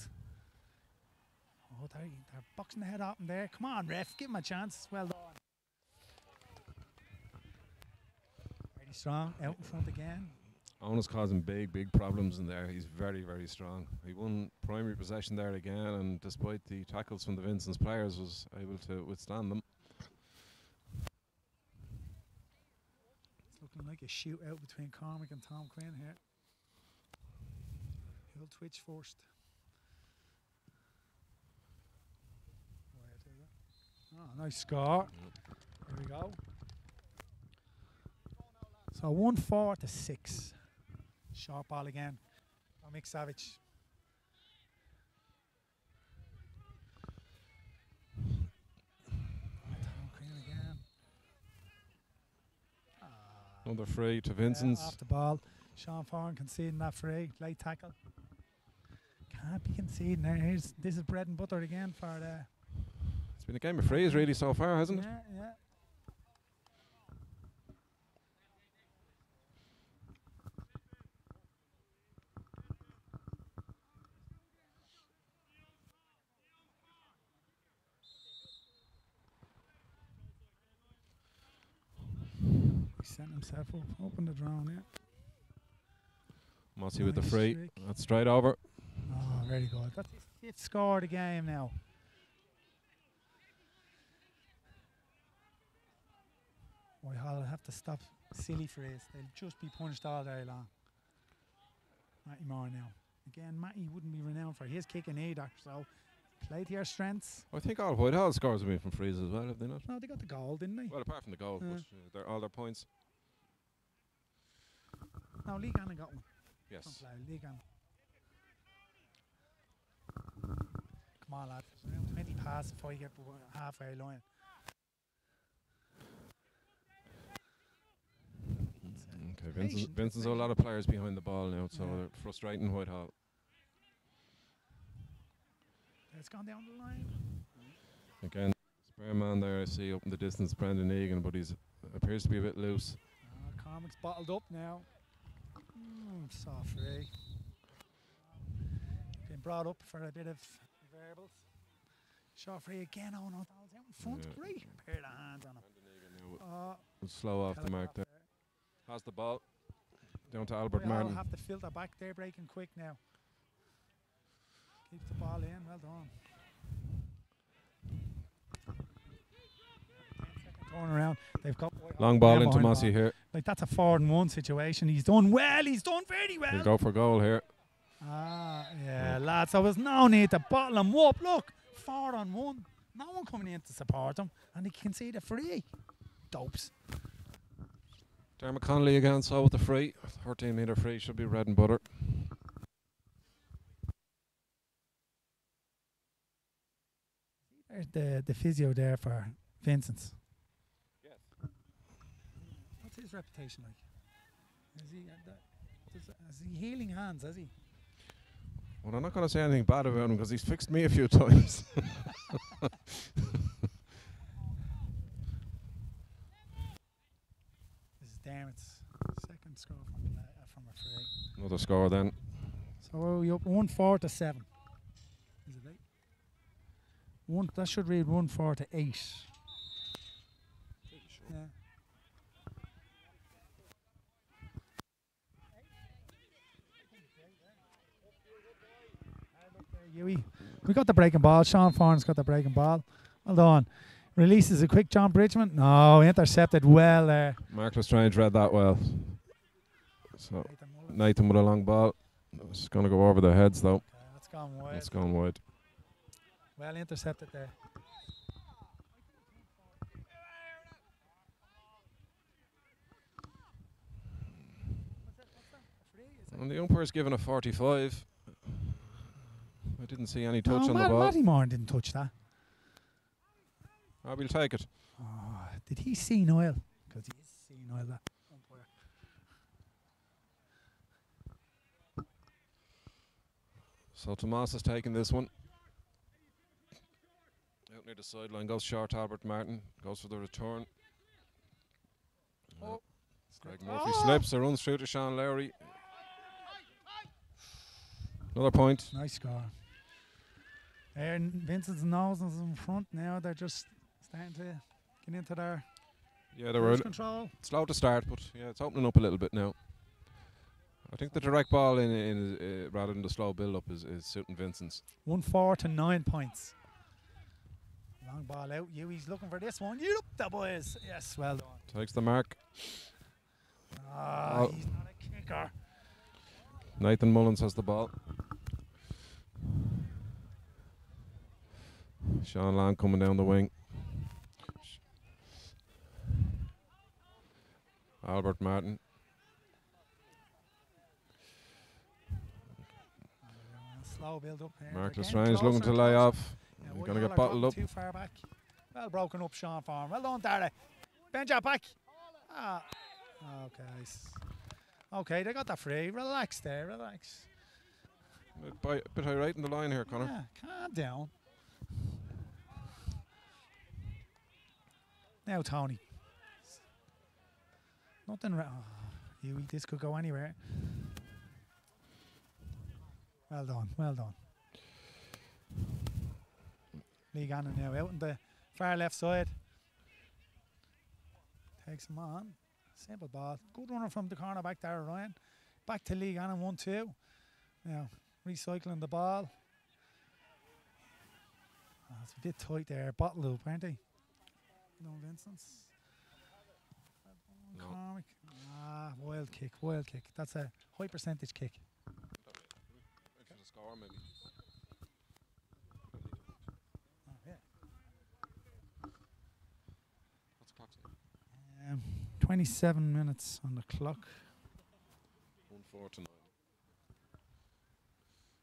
Oh, they're, they're boxing the head up in there. Come on, ref, give him a chance. Well done. Very strong, out in front again. Owen is causing big, big problems in there. He's very, very strong. He won primary possession there again, and despite the tackles from the Vincent's players, was able to withstand them. It's looking like a shootout between Cormac and Tom Quinn here. He'll twitch first. Oh, nice score. Here we go. So one four to six. Sharp ball again. Oh, Mick Savage. Tom Quinn again. Another free to Yeah, off the ball. Sean Foran conceding that free. Late tackle. Can't be conceding there. Here's, this is bread and butter again for the. It's been a game of frees really so far, hasn't it? yeah, yeah. Sent himself up, open the drone, yeah. Mossy with the free. trick. That's straight over. Oh, very good. That's his fifth score of the game now. Whitehall will have to stop silly frees. They'll just be punched all day long. Matty Moore now. Again, Matty wouldn't be renowned for his kicking either, so play to your strengths. I think all Whitehall scores have been from frees as well, have they not? No, they got the goal, didn't they? Well, apart from the goal, Yeah. but uh, they're all their points. No, Lee Gannon got one. Yes. play, Lee Gannon. Come on, lad. 20 passes before you get halfway line. Okay, Vincent's, Vincent's a lot of players behind the ball now, so Yeah. they're frustrating Whitehall. It's gone down the line. Again, spare man there I see up in the distance, Brendan Egan, but he's appears to be a bit loose. Uh, Cormac's bottled up now. Mm, soft free. Been brought up for a bit of variables. Free again. Oh no, out in front. Yeah. Great pair of hands on him. Oh, Slow off the mark there. Has the ball down to Albert Martin. have to filter back. They're breaking quick now. Keeps the ball in. Well done. Around. They've got Long ball into behind the Massey ball. here. Like that's a four and one situation. He's done well. He's done very well. He'll go for goal here. Ah, yeah, lads. There was no need to bottle him up. Look, four on one. No one coming in to support him, and he can see the free. Dopes. Dermot Connolly again, so with the free. 13 metre free should be bread and butter. There's the the physio there for Vincent's. His reputation like? Is he that, does, has he healing hands? Has he? Well, I'm not going to say anything bad about him because he's fixed me a few times. This is Dermot's second score from uh, from a free. Another score then. So are we up one four to seven? Is it eight? One that should read one four to eight. Yeah. We got the breaking ball. Sean Farnes got the breaking ball. Hold on. Releases a quick John Bridgman. No, intercepted well there. Mark Strange read that well. So Nathan with a long ball. It's going to go over their heads though. Okay, that's gone wide. It's gone wide. Well intercepted there. And the umpire's given a 45. I didn't see any touch no, on the ball. Matty Moore didn't touch that. I will take it. Oh, did he see Noel? Because he is seeing Noel. That. So Tomas has taken this one. Out near the sideline goes short Albert Martin. Goes for the return. Oh. Greg Murphy Oh. slips or runs through to Sean Lowry. Another point. Nice score. And Vincent's nose is in front now. They're just starting to get into their Yeah, they were cruise control. slow to start, but yeah, it's opening up a little bit now. I think the direct ball in, in uh, rather than the slow build up is, is suiting Vincent's. One four to nine points. Long ball out. Yui's looking for this one. You up the boys. Yes, well done. Takes the mark. Ah, Oh. he's not a kicker. Nathan Mullins has the ball. Sean Lamb coming down the wing. Albert Martin. Slow build up here. Mark They're Lestrange looking to lay off. Yeah, He's going to get bottled up. Too far back. Well broken up, Sean Farn. Well done, your back. Ah. Okay. Okay, they got that free. Relax there. Relax. Bi- bit high right in the line here, Conor. Yeah, calm down. Now, Tony. Nothing. wrong. Ah, oh, you, this could go anywhere. Well done. Well done. Lee Gannon now out on the far left side. Takes him on. Simple ball. Good runner from the corner back there, Ryan. Back to Lee Gannon 1 2. Now, recycling the ball. Oh, it's a bit tight there. Bottle loop, aren't they? No Vincent's. No. Cormac. Ah, wild kick, wild kick. That's a high percentage kick. Oh, yeah. Um, 27 minutes on the clock. One four to nine.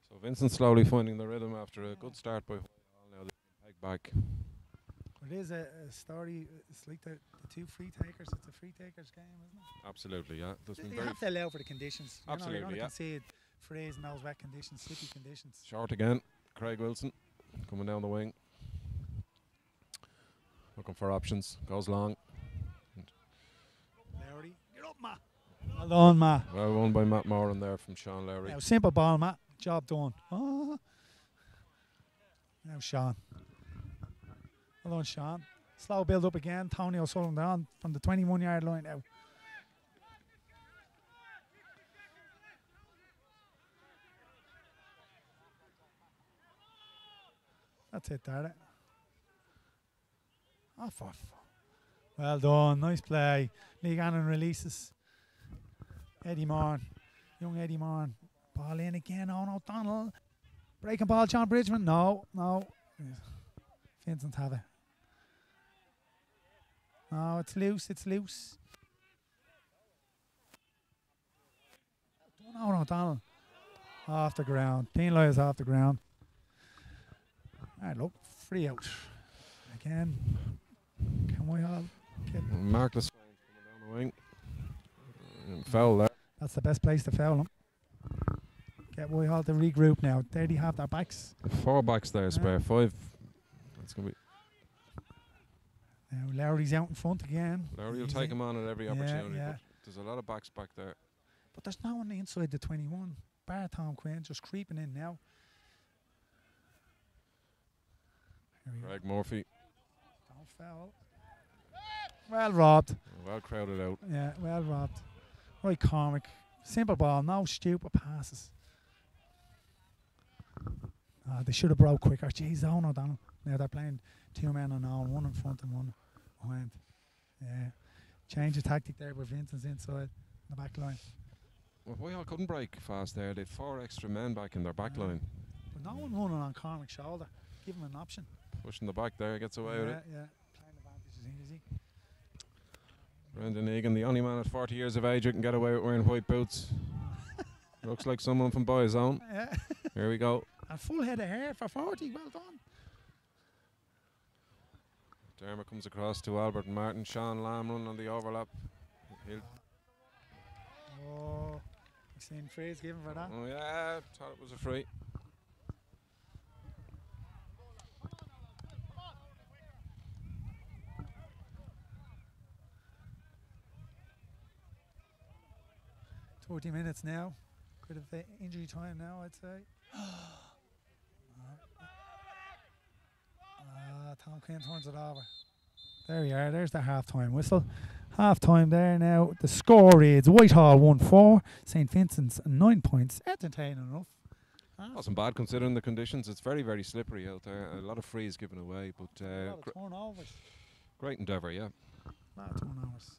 So Vincent slowly finding the rhythm after a good start by. Now they peg back. It is a, a story. It's like the, the two free takers. It's a free takers game, isn't it? Absolutely, yeah. There's been You very have to allow for the conditions. You know, Absolutely, you're going to yeah. concede frees in those wet conditions, slippy conditions. short again. Craig Wilson coming down the wing. Looking for options. Goes long. Lowry, get up, Ma. Well done, Ma. Well won by Matt Moran there from Sean Lowry. Now, simple ball, Matt. Job done. Oh. Now, Sean. Well done, Sean. Slow build up again. Tony O'Sullivan down from the 21 yard line now. That's it, Dara. Oh, for Well done. Nice play. Lee Gannon releases. Eddie Marn. Young Eddie Marn. Ball in again. On O'Donnell. Breaking ball, John Bridgman. No, no. Vincent have No, it's loose. It's loose. Don't know O'Donnell. Off the ground. Penalised off the ground. All right, look. Free out. Again. Can we all get. Marcus coming down the wing. And foul there. That's the best place to foul them. Get Whitehall to regroup now. There they have their backs. Four backs there, spare. Five. That's going to be. Now Lowry's out in front again. Lowry will take him on at every opportunity. yeah. There's a lot of backs back there. But there's no one inside the 21. Bar Tom Quinn just creeping in now. Here we go. Greg Murphy, Don't foul. Well robbed. well crowded out. Yeah, well robbed. Right, Cormac. Simple ball, no stupid passes. Ah, they should have broke quicker. Jeez, Owen O'Donnell. Now they're playing two men on all, one in front and one behind. Yeah. Change of tactic there with Vincent's inside the back line. Well, Whitehall couldn't break fast there. They had four extra men back in their back Yeah. line. But no one running on Cormac's shoulder. Give him an option. Pushing the back there, gets away yeah, with it. yeah. Playing advantage is easy. Brendan Egan, the only man at 40 years of age who can get away with wearing white boots. Looks like someone from Boyzone. Yeah. Here we go. A full head of hair for 40. Well done. Dermot comes across to Albert Martin. Sean Lamb running on the overlap. He'll, Oh, you seen praise given for that? oh yeah, thought it was a free. Forty minutes now. Bit of uh, injury time now, I'd say. Ah, Tom Quinn turns it over. There you are. There's the half time whistle. Half time there now. The score is Whitehall 1 4, St. Vincent's 9 points. Entertaining enough. Ah, Wasn't bad considering the conditions. It's very, very slippery out there. A lot of frees given away, but uh, lot gr- of turnovers. great endeavour, yeah. A lot of turnovers.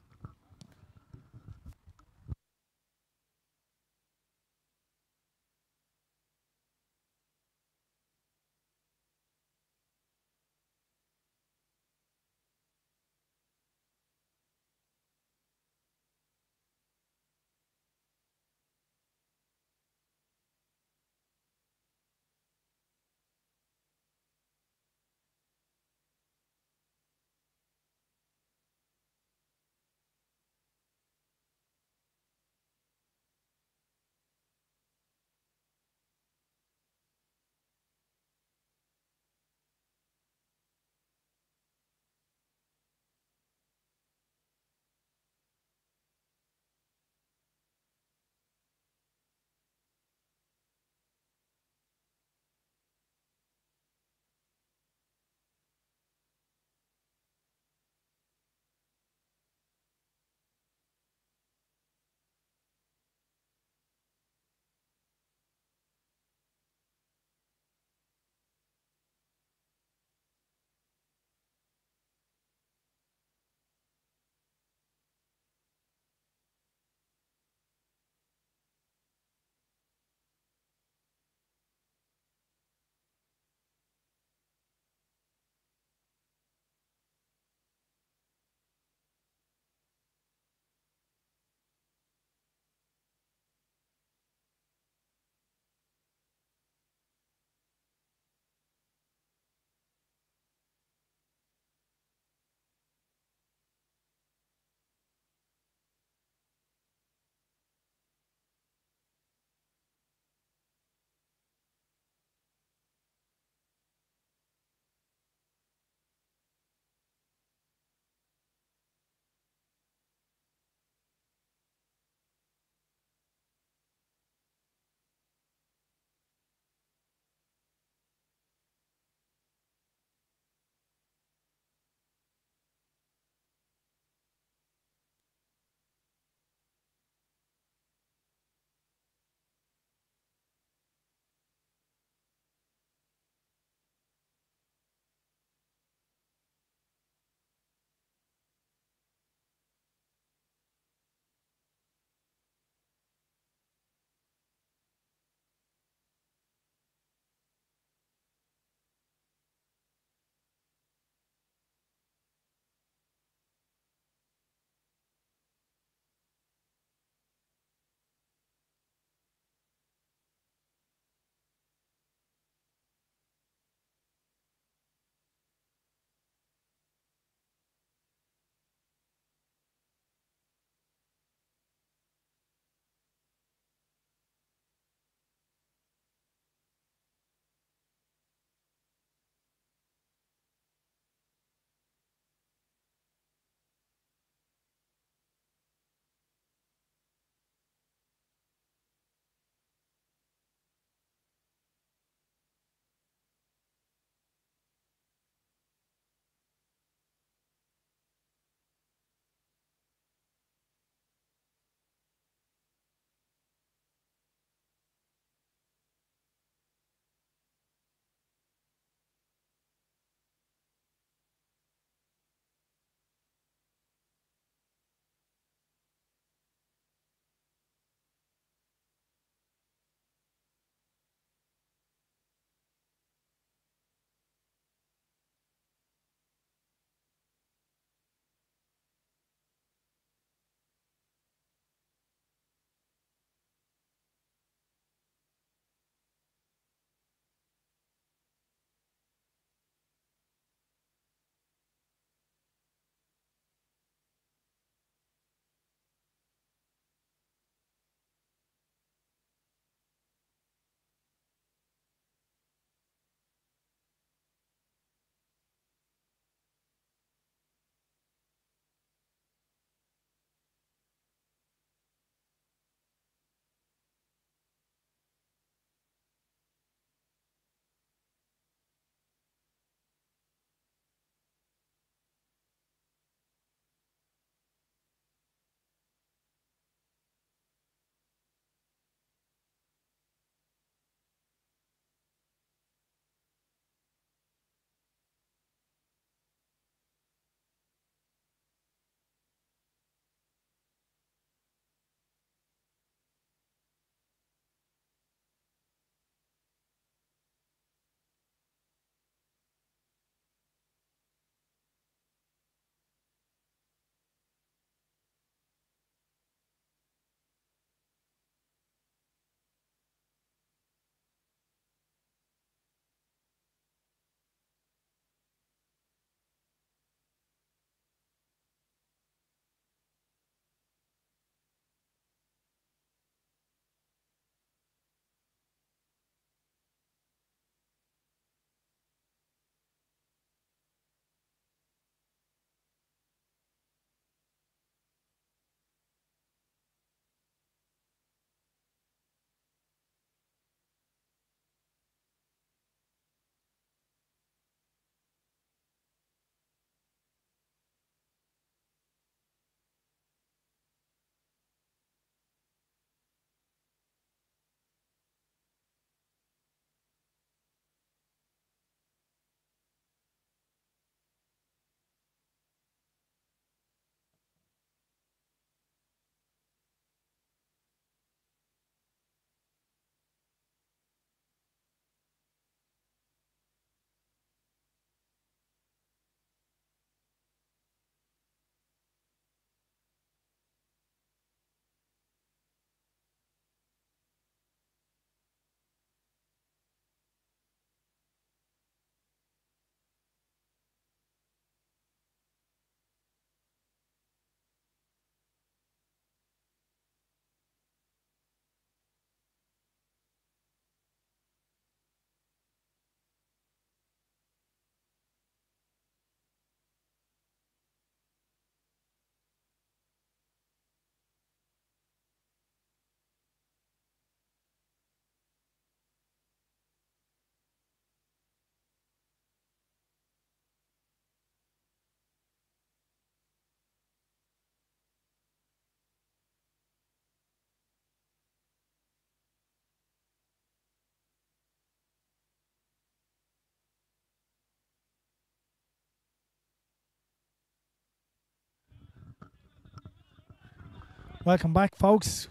Welcome back, folks.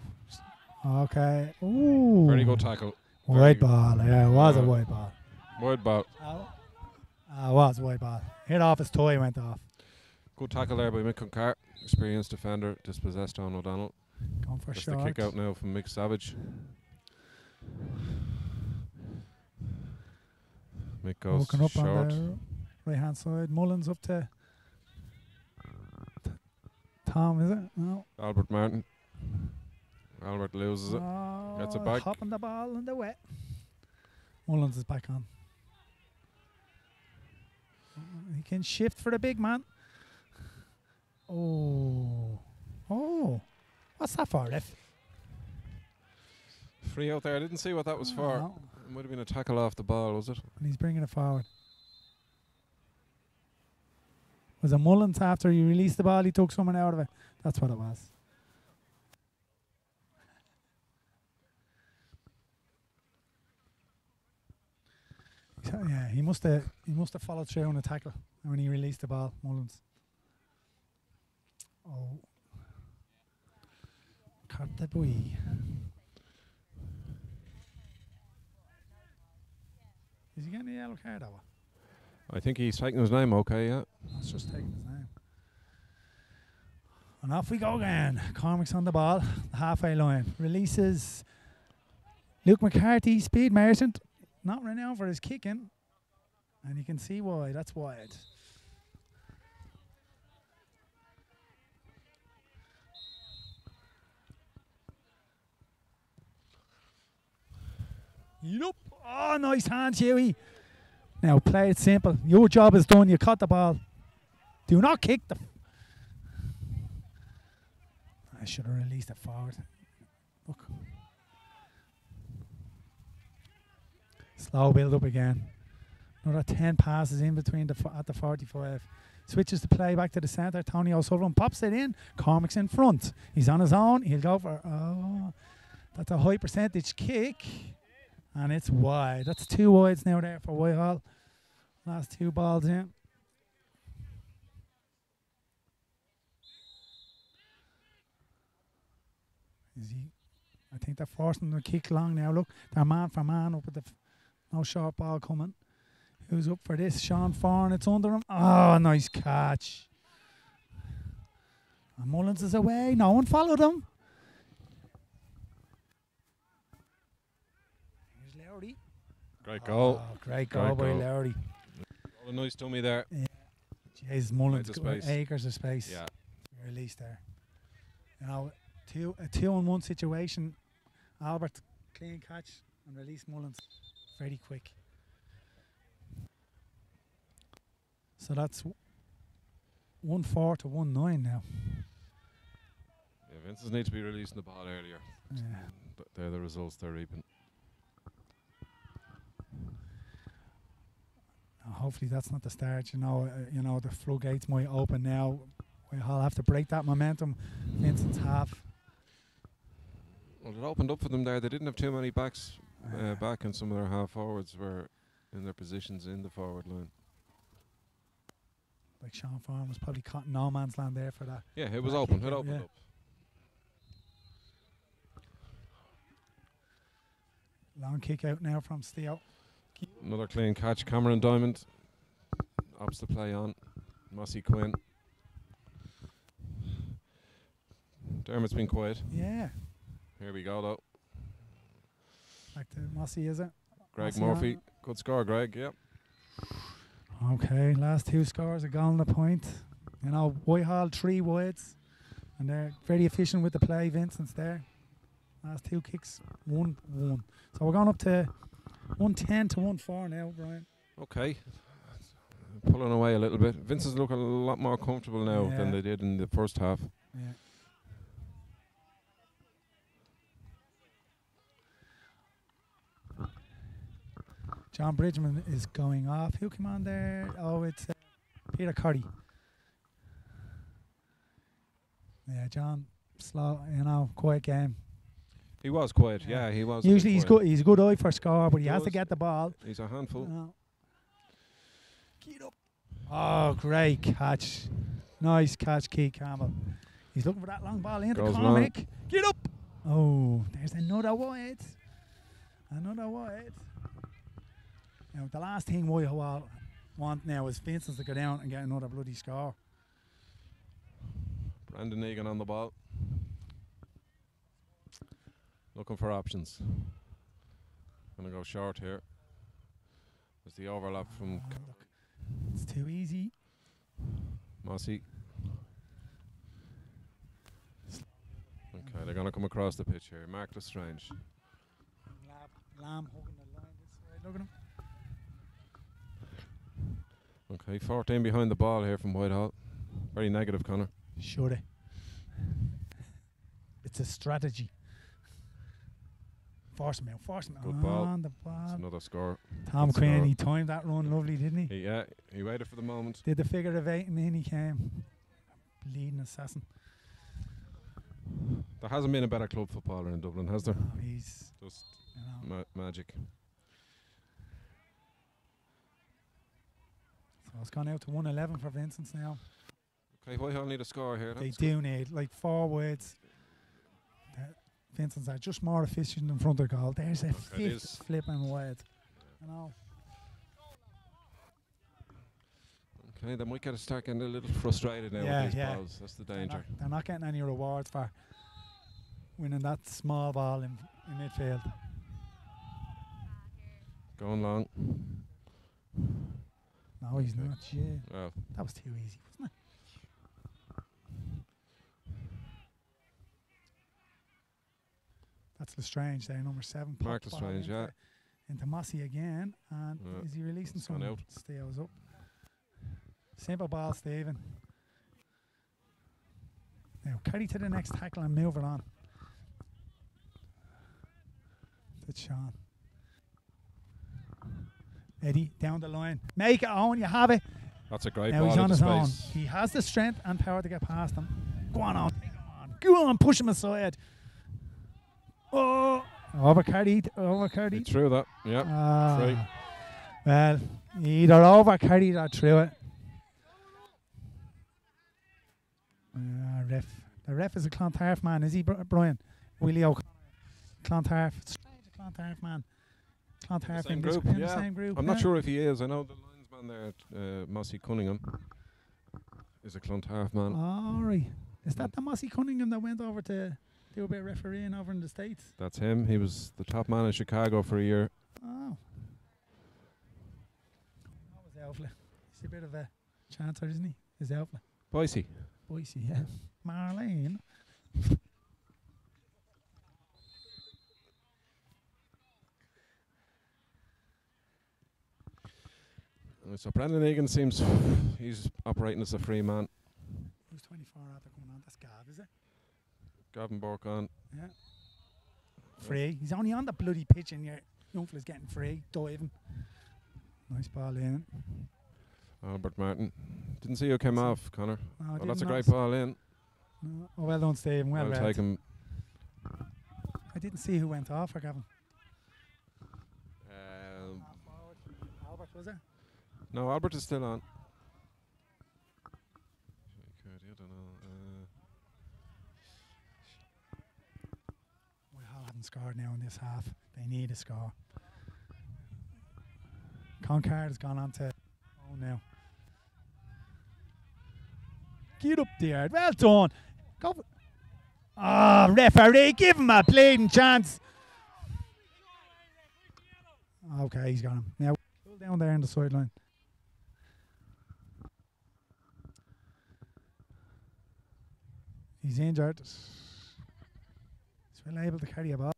Okay. Ooh. Very good tackle. White Very- ball. Yeah, it was a Uh, white ball. Wide ball. Oh. Uh, it was a white ball. Hit off his toy, went off. Good tackle there by Mick Concarr. Experienced defender. Dispossessed on O'Donnell. Going for That's the kick out now from Mick Savage. Mick goes Walking up short. on the right hand side. Mullins up to Tom, is it? No. Albert Martin. Albert loses it. Oh, Gets it back. Hopping the ball in the wet. Mullins is back on. He can shift for the big man. Oh. Oh. What's that for, Ref? Free out there. I didn't see what that was for. Oh, It might have been a tackle off the ball, was it? and he's bringing it forward. Was it Mullins after he released the ball? He took someone out of it. That's what it was. Yeah, he must have he must have followed through on the tackle when he released the ball, Mullins. Oh, carte boy. Is he getting a yellow card over? I think he's taking his name okay, yeah. That's just taking his name. And off we go again. Cormac's on the ball, the halfway line. Releases Luke McCarthy, speed merchant, not renowned for his kicking. And you can see why. That's wide. Yup. Oh, nice hands, Huey. Now play it simple. Your job is done. You caught the ball. Do not kick the. I should have released it forward. Look. Slow build up again. Another 10 passes in between the at the 45. Switches the play back to the centre. Tony O'Sullivan pops it in. Cormac's in front. He's on his own. He'll go for. Oh, that's a high percentage kick. And it's wide. That's two wides now there for Whitehall. Last two balls in. Is he? I think they're forcing them to kick long now. Look, they're man for man up with the. No short ball coming. Who's up for this? Sean Farn. It's under him. Oh, nice catch. And Mullins is away. No one followed him. Here's Lowry. Great ah, goal. Oh, great Great goal by goal. Lowry. All a nice dummy there. Yeah. Jeez, Mullins got acres of space. Yeah. Released there. You know, two a two on one situation. Albert clean catch and release Mullins very quick. So that's one four to one nine now. Yeah, Vince's need to be releasing the ball earlier. Yeah. But they're the results they're reaping. Hopefully that's not the start. You know, uh, you know the floodgates might open now. We'll have to break that momentum. Vincent's half. Well, it opened up for them there. They didn't have too many backs uh, Uh, back, and some of their half forwards were in their positions in the forward line. like Sean Farn was probably caught in no man's land there for that. Yeah, it was open. It opened yeah. up. Long kick out now from Steele. Another clean catch. Cameron Diamond ups the play on. Mossy Quinn. Dermot's been quiet. Yeah. Here we go though. Back to Mossy, is it? Greg Mossy on. Murphy. Good score, Greg. Yep. Okay, last two scores are gone on the point. You know, Whitehall three wides, and they're very efficient with the play. Vincent's there. Last two kicks, one one. So we're going up to one ten to one four now, Brian. Okay. Pulling away a little bit. Vincent's looking a lot more comfortable now than they did in the first half. Yeah. John Bridgman is going off. Who came on there? Oh, it's uh, Peter Cuddy. Yeah, John, slow, you know, quiet game. He was quiet. Yeah. He was. Usually he's quiet. good. He's a good eye for score, but he He has to get the ball. He's a handful. Get up. Oh, great catch. Nice catch, Keith Campbell. He's looking for that long ball in. Goes Cormac. long. Get up. Oh, there's another wide. Another wide. Now, the last thing we all want now is Vincent to go down and get another bloody score. Brendan Egan on the ball. Looking for options. Gonna go short here. There's the overlap from Oh, look. It's too easy. Mossy. Okay, they're gonna come across the pitch here. Mark Lestrange. Lab, Lamb hugging the line this way. Look at him. Okay, 14 behind the ball here from Whitehall. Very negative, Conor. It? It's a strategy. Force him out, force him out. Good ball. On the It's another score. Tom good Quinn, he timed that run lovely, didn't he? He, yeah, he waited for the moment. Did the figure of eight and in he came. Bleeding assassin. There hasn't been a better club footballer in Dublin, has there? Oh, he's, Just you know. ma- magic. So it's gone out to 111 for Vincent's now. Okay, Whitehall need a score here. They That's do need like forwards. Vincent's are just more efficient in front of goal. There's a fifth flipping wide. You know. Okay, they might get to start getting a little frustrated now Yeah, with these yeah. balls. That's the They're danger. not, they're not getting any rewards for winning that small ball in, in midfield. Going long. No, he's Okay. not. Yeah, Oh, that was too easy, wasn't it? That's Lestrange there, number seven. Mark Lestrange, into- yeah. Into Mossy again, and Yeah, is he releasing some? out. Steals up. Simple ball, Stephen. Now carry to the next tackle and move it on. That's Sean. Eddie down the line. Make it on, you have it. that's a great now ball he's on his own. He has the strength and power to get past him. Go on, on. Take him on. Go on, push him aside. Oh, overcarried, He overcarried. threw that. Yeah. Ah, Free. well, either overcarried or threw it. Ah, ref. The ref is a Clontarf man, is he, Bri- Brian? Willie O'Connor. Clontarf. Clontarf man. Clontarf same in, group, yeah. same group. I'm not sure if he is. I know the linesman there, at, uh, Mossy Cunningham, is a Clontarf man. All right. Is that the Mossy Cunningham that went over to do a bit of refereeing over in the States? That's him. He was the top man in Chicago for a year. Oh. That was Elfle. He's a bit of a chancer, isn't he? Is Elfle. Boise. Boise, yeah. Marlene. So Brendan Egan seems he's operating as a free man. Who's 24 after coming on? That's Gav, is it? Gavin Burke on. Yeah. Free. He's only on the bloody pitch and your young fella's getting free, diving. Nice ball in. Albert Martin. Didn't see who came off, Connor. Oh, well, that's a great ball in. No. Oh, well done, Stephen. Well take him. I didn't see who went off for Gavin. Um, Albert, was it? no, Albert is still on. I don't know. Uh, Well, haven't scored now in this half. They need a score. Concord has gone on to oh now. Get up there. Well done. Go Ah, referee, give him a bleeding chance. Okay, he's got him. Now, down there on the sideline. He's injured. He's able to carry a ball.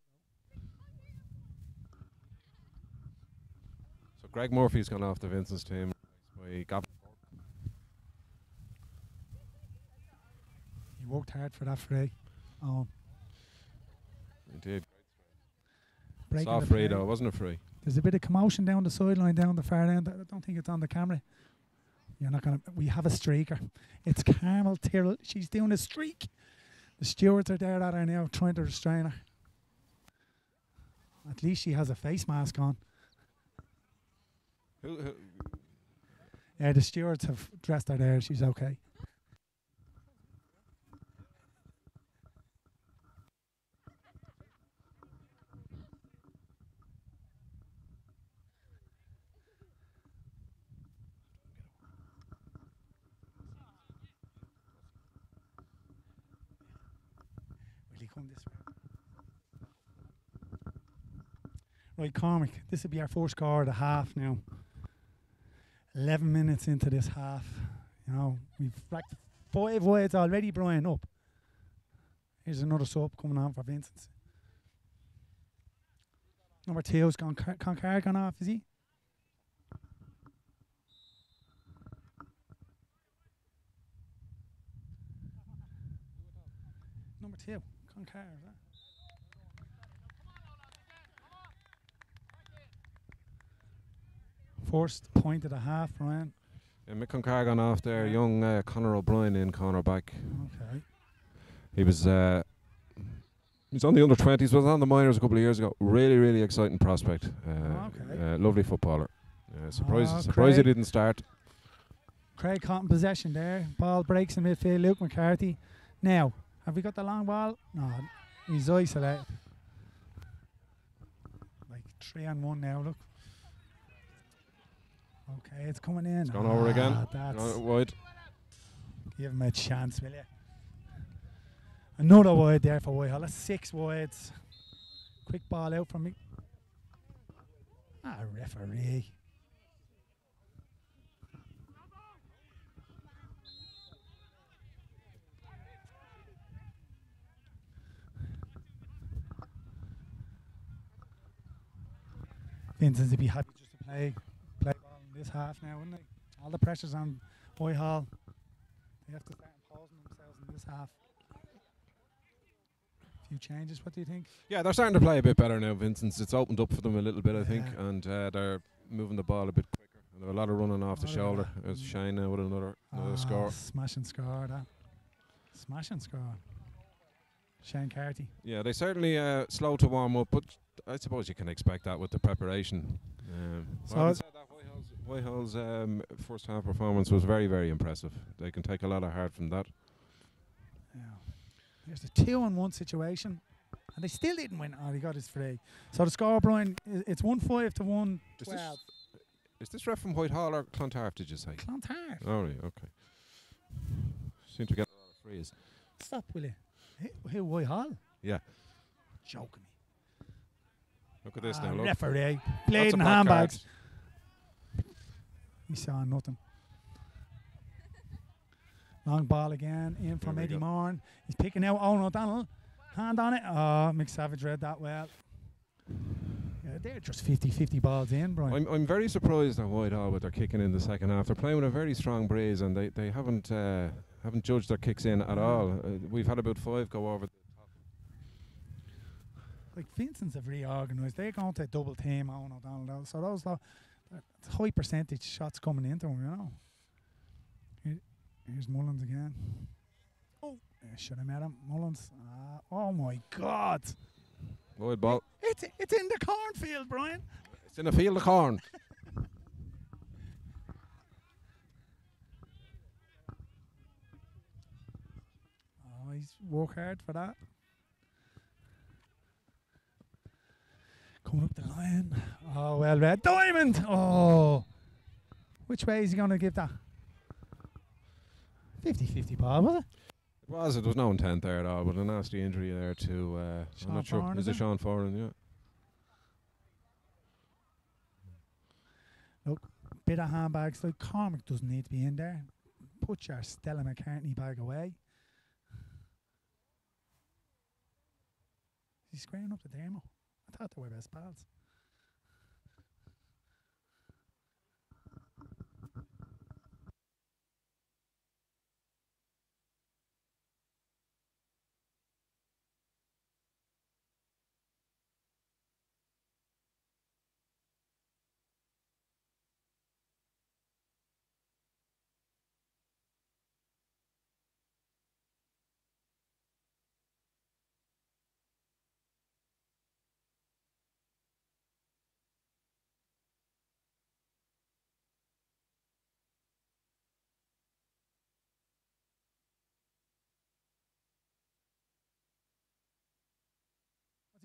so Greg Murphy's gone off the Vincent's team. by Gavin. He worked hard for that free. Oh, um, He did. breaking the free though, wasn't it free? There's a bit of commotion down the sideline, down the far end. I don't think it's on the camera. You're not gonna. We have a streaker. It's Carmel Tyrrell. She's doing a streak. The stewards are there at her now, trying to restrain her. At least she has a face mask on. Who, who, Yeah, the stewards have dressed her there. She's okay. come this way. Right, Cormac, this will be our first score of the half now. 11 minutes into this half. You know, we've racked five wides already, Brian, up. Here's another sub coming on for Vincent. Number two's gone, Car- gone off, is he? Number two, Concarr. is that? First point of the half, Ryan. Yeah, Mick Concarr gone off there. Young uh, Conor O'Brien in corner back. Okay. He was uh, he's on the under twenties, was on the minors a couple of years ago. Really, really exciting prospect. Uh, Okay. uh, lovely footballer. Uh, surprised, Oh, surprised he didn't start. Craig caught in possession there. Ball breaks in midfield. Luke McCarthy. Now, have we got the long ball? No, he's isolated. Like three on one now. Look. Okay, it's coming in. It's gone over again. Ah, That's Gone wide. give him a chance, will you? Another wide there for Whitehall. That's six wides. Quick ball out from me. Ah, referee. Vincent's would be happy just to play play ball in this half now, wouldn't they? All the pressure's on Whitehall. They have to start imposing themselves in this half. A Few changes. What do you think? Yeah, they're starting to play a bit better now, Vincent's. It's opened up for them a little bit, I think, and uh, they're moving the ball a bit quicker. And there are a lot of running off the Oh, yeah. shoulder. There's Shane now with another, another Ah, score. Smash and score that. Smash and score. Shane Carty. Yeah, they certainly uh, slow to warm up, but I suppose you can expect that with the preparation. Um, So well, having it's- said that, Whitehall's, Whitehall's um, first half performance was very, very impressive. They can take a lot of heart from that. Yeah. There's a two on one situation. And they still didn't win. Oh, they got his free. So the score, Brian, it's 1 5 to 1 Is 12. this, is this ref from Whitehall or Clontarf, did you say? Clontarf. Oh, right, okay. Seem to get a lot of frees. Stop, will you? Who, who Whitehall? Yeah. Joking me. Look at this Ah, now, look. Referee. Lots of handbags. cards. He saw nothing. Long ball again, in from Eddie go. Morn. He's picking out Owen O'Donnell. Hand on it. Oh, McSavage read that well. Yeah, they're just 50-50 balls in, Brian. I'm, I'm very surprised at Whitehall with their kicking in the second half. They're playing with a very strong breeze, and they, they haven't uh, haven't judged their kicks in at all. Uh, we've had about five go over. The like Vincent's have reorganised. They're going to double team Owen O'Donnell. So those are that's high percentage shots coming into him, you know. Here, here's Mullins again. Oh, I should have met him. Mullins. Ah, oh my God. wide ball. It's it's in the cornfield, Brian. It's in the field of corn. Oh, he's work hard for that. Coming up the line. Oh, well read. Diamond! Oh. Which way is he going to give that? 50 50 ball, was it? It was. It was no intent there at all, but a nasty injury there to. Uh, Sean I'm not sure. Foran, Is is it? Sean Foran? Yeah. Look, bit of handbags. Like Cormac doesn't need to be in there. Put your Stella McCartney bag away. Is he squaring up the demo? I thought they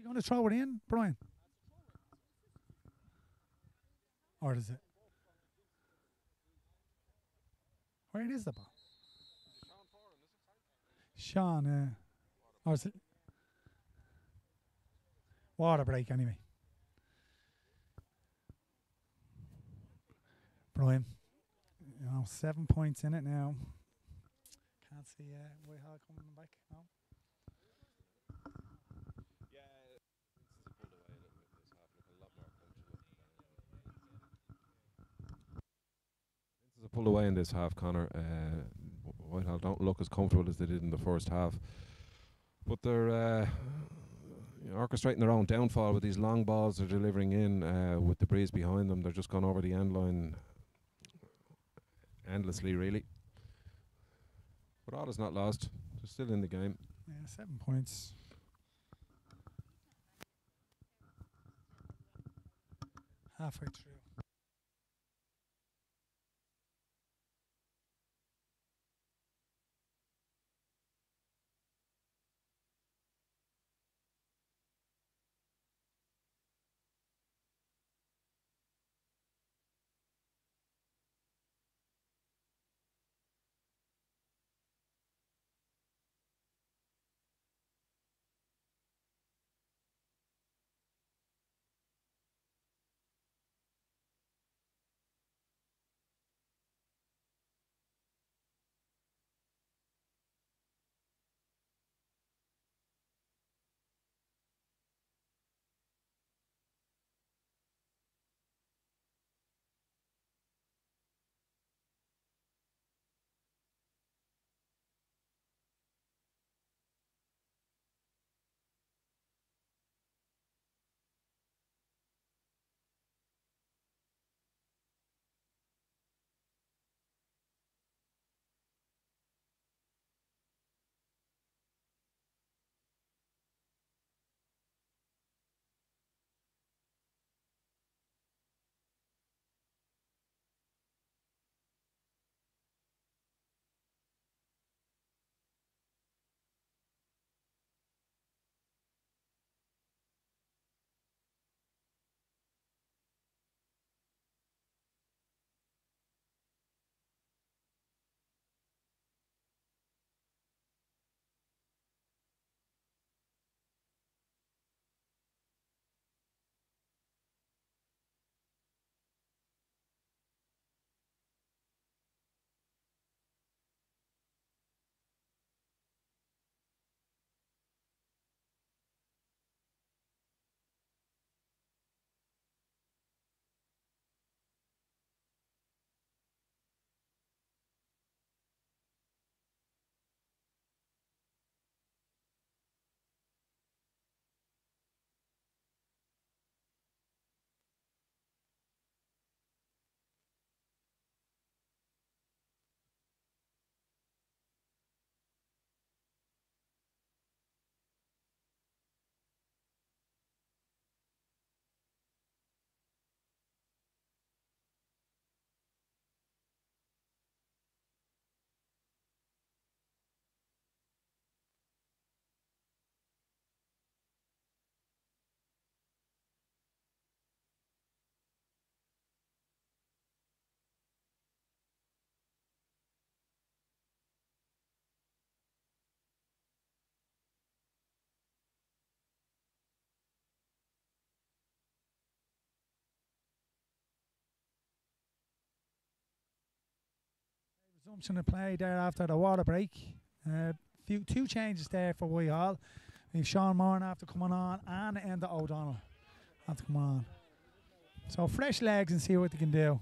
best going to throw it in, Brian? Or is it? Where is the ball? Sean, uh, or is it? Water break anyway. Brian, you know, seven points in it now. Can't see uh, Whitehall coming back. Pulled away in this half, Connor. Uh, Whitehall don't look as comfortable as they did in the first half, but they're uh, orchestrating their own downfall with these long balls they're delivering in uh, with the breeze behind them. They're just gone over the end line endlessly, really. But all is not lost. They're still in the game. Yeah, seven points. Halfway through. Resumption of play there after the water break. Uh, few two changes there for Whitehall. We've Sean Moran after coming on and Enda O'Donnell after coming on. So fresh legs and see what they can do.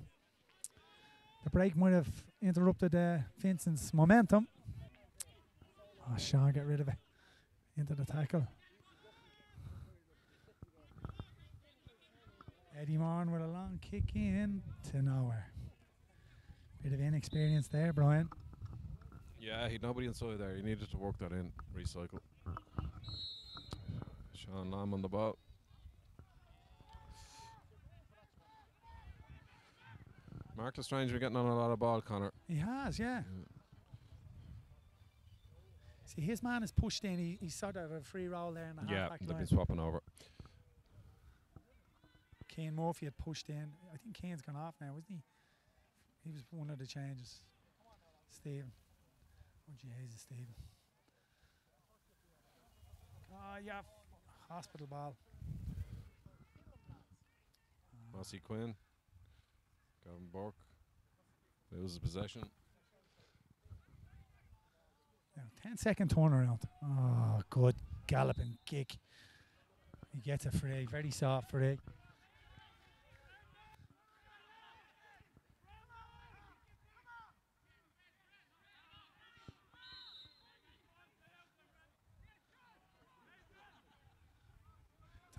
The break might have interrupted uh, Vincent's momentum. Oh, Sean, get rid of it. Into the tackle. Eddie Moran with a long kick in to nowhere. Bit of inexperience there, Brian. Yeah, he'd nobody inside there. He needed to work that in, recycle. Sean Lamb on the ball. Mark Lestrange, we're getting on a lot of ball, Connor. He has, yeah. See, his man is pushed in. He, he's sort of a free roll there in the Yeah, half-back they've line. been swapping over. Kane Murphy had pushed in. I think Kane's gone off now, wasn't he? He was one of the changes. Stephen. Oh, Jesus, Stephen. Oh, yeah. Hospital ball. Uh, Mossy Quinn. Gavin Burke. Loses possession. Now, 10 second turnaround. Oh, good galloping kick. He gets a free, very soft free.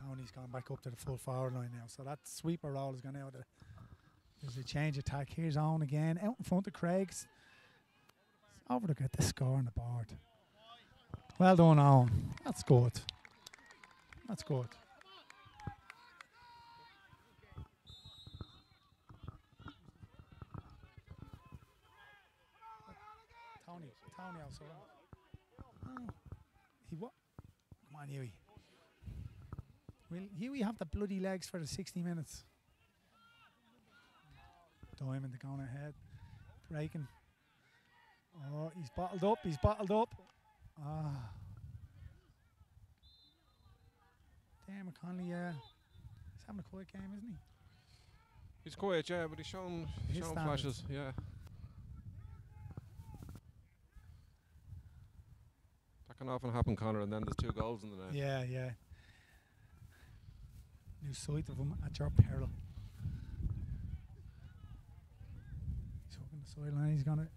Tony's gone back up to the full forward line now. So that sweeper roll is going out. The, there's a change attack. Here's on again. Out in front of Craig's. Over to get the score on the board. Well done, Owen. That's good. That's good. Tony, Tony also. Oh, he what? Come on, Huey. Will we have the bloody legs for the 60 minutes? Diamond going ahead. Breaking. Oh, he's bottled up. He's bottled up. Ah. Dermot Connolly, yeah. He's having a quiet game, isn't he? He's quiet, yeah, but he's shown, His shown flashes. Yeah. That can often happen, Connor, and then there's two goals in the net. Yeah, yeah. New sight of him at your peril. He's hooking the sideline. He's gonna.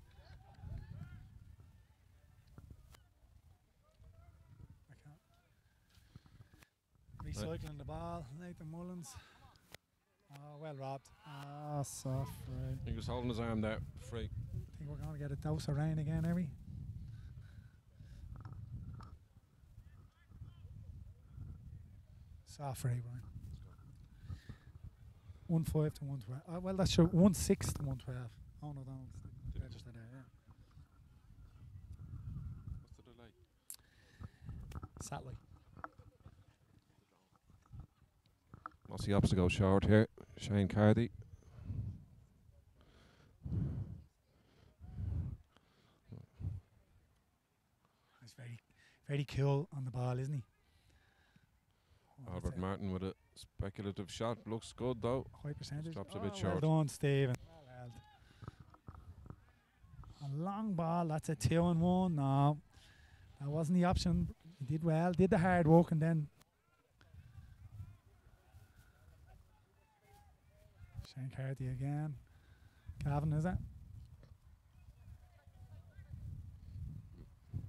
I can't. Recycling the ball. Nathan Mullins. Oh, well robbed. Ah, soft. Right. He was holding his arm there, free. Think we're gonna get a dose of rain again, are we? Soft free, Brian. One five to one twelve. Uh, well, that's sure. One six to one twelve. Oh no, that one's the register there. Yeah. What's the delay? Satellite. Mossy opposite goes short here. Shane Carty. He's very, very cool on the ball, isn't he? Oh, Albert Martin with a speculative shot. Looks good though. High percentage. Stops a bit Oh, short. Well done, Stephen. Well. A long ball. That's a two and one. No, that wasn't the option. He did well. Did the hard work and then. Shane Carty again. Gavin, is it?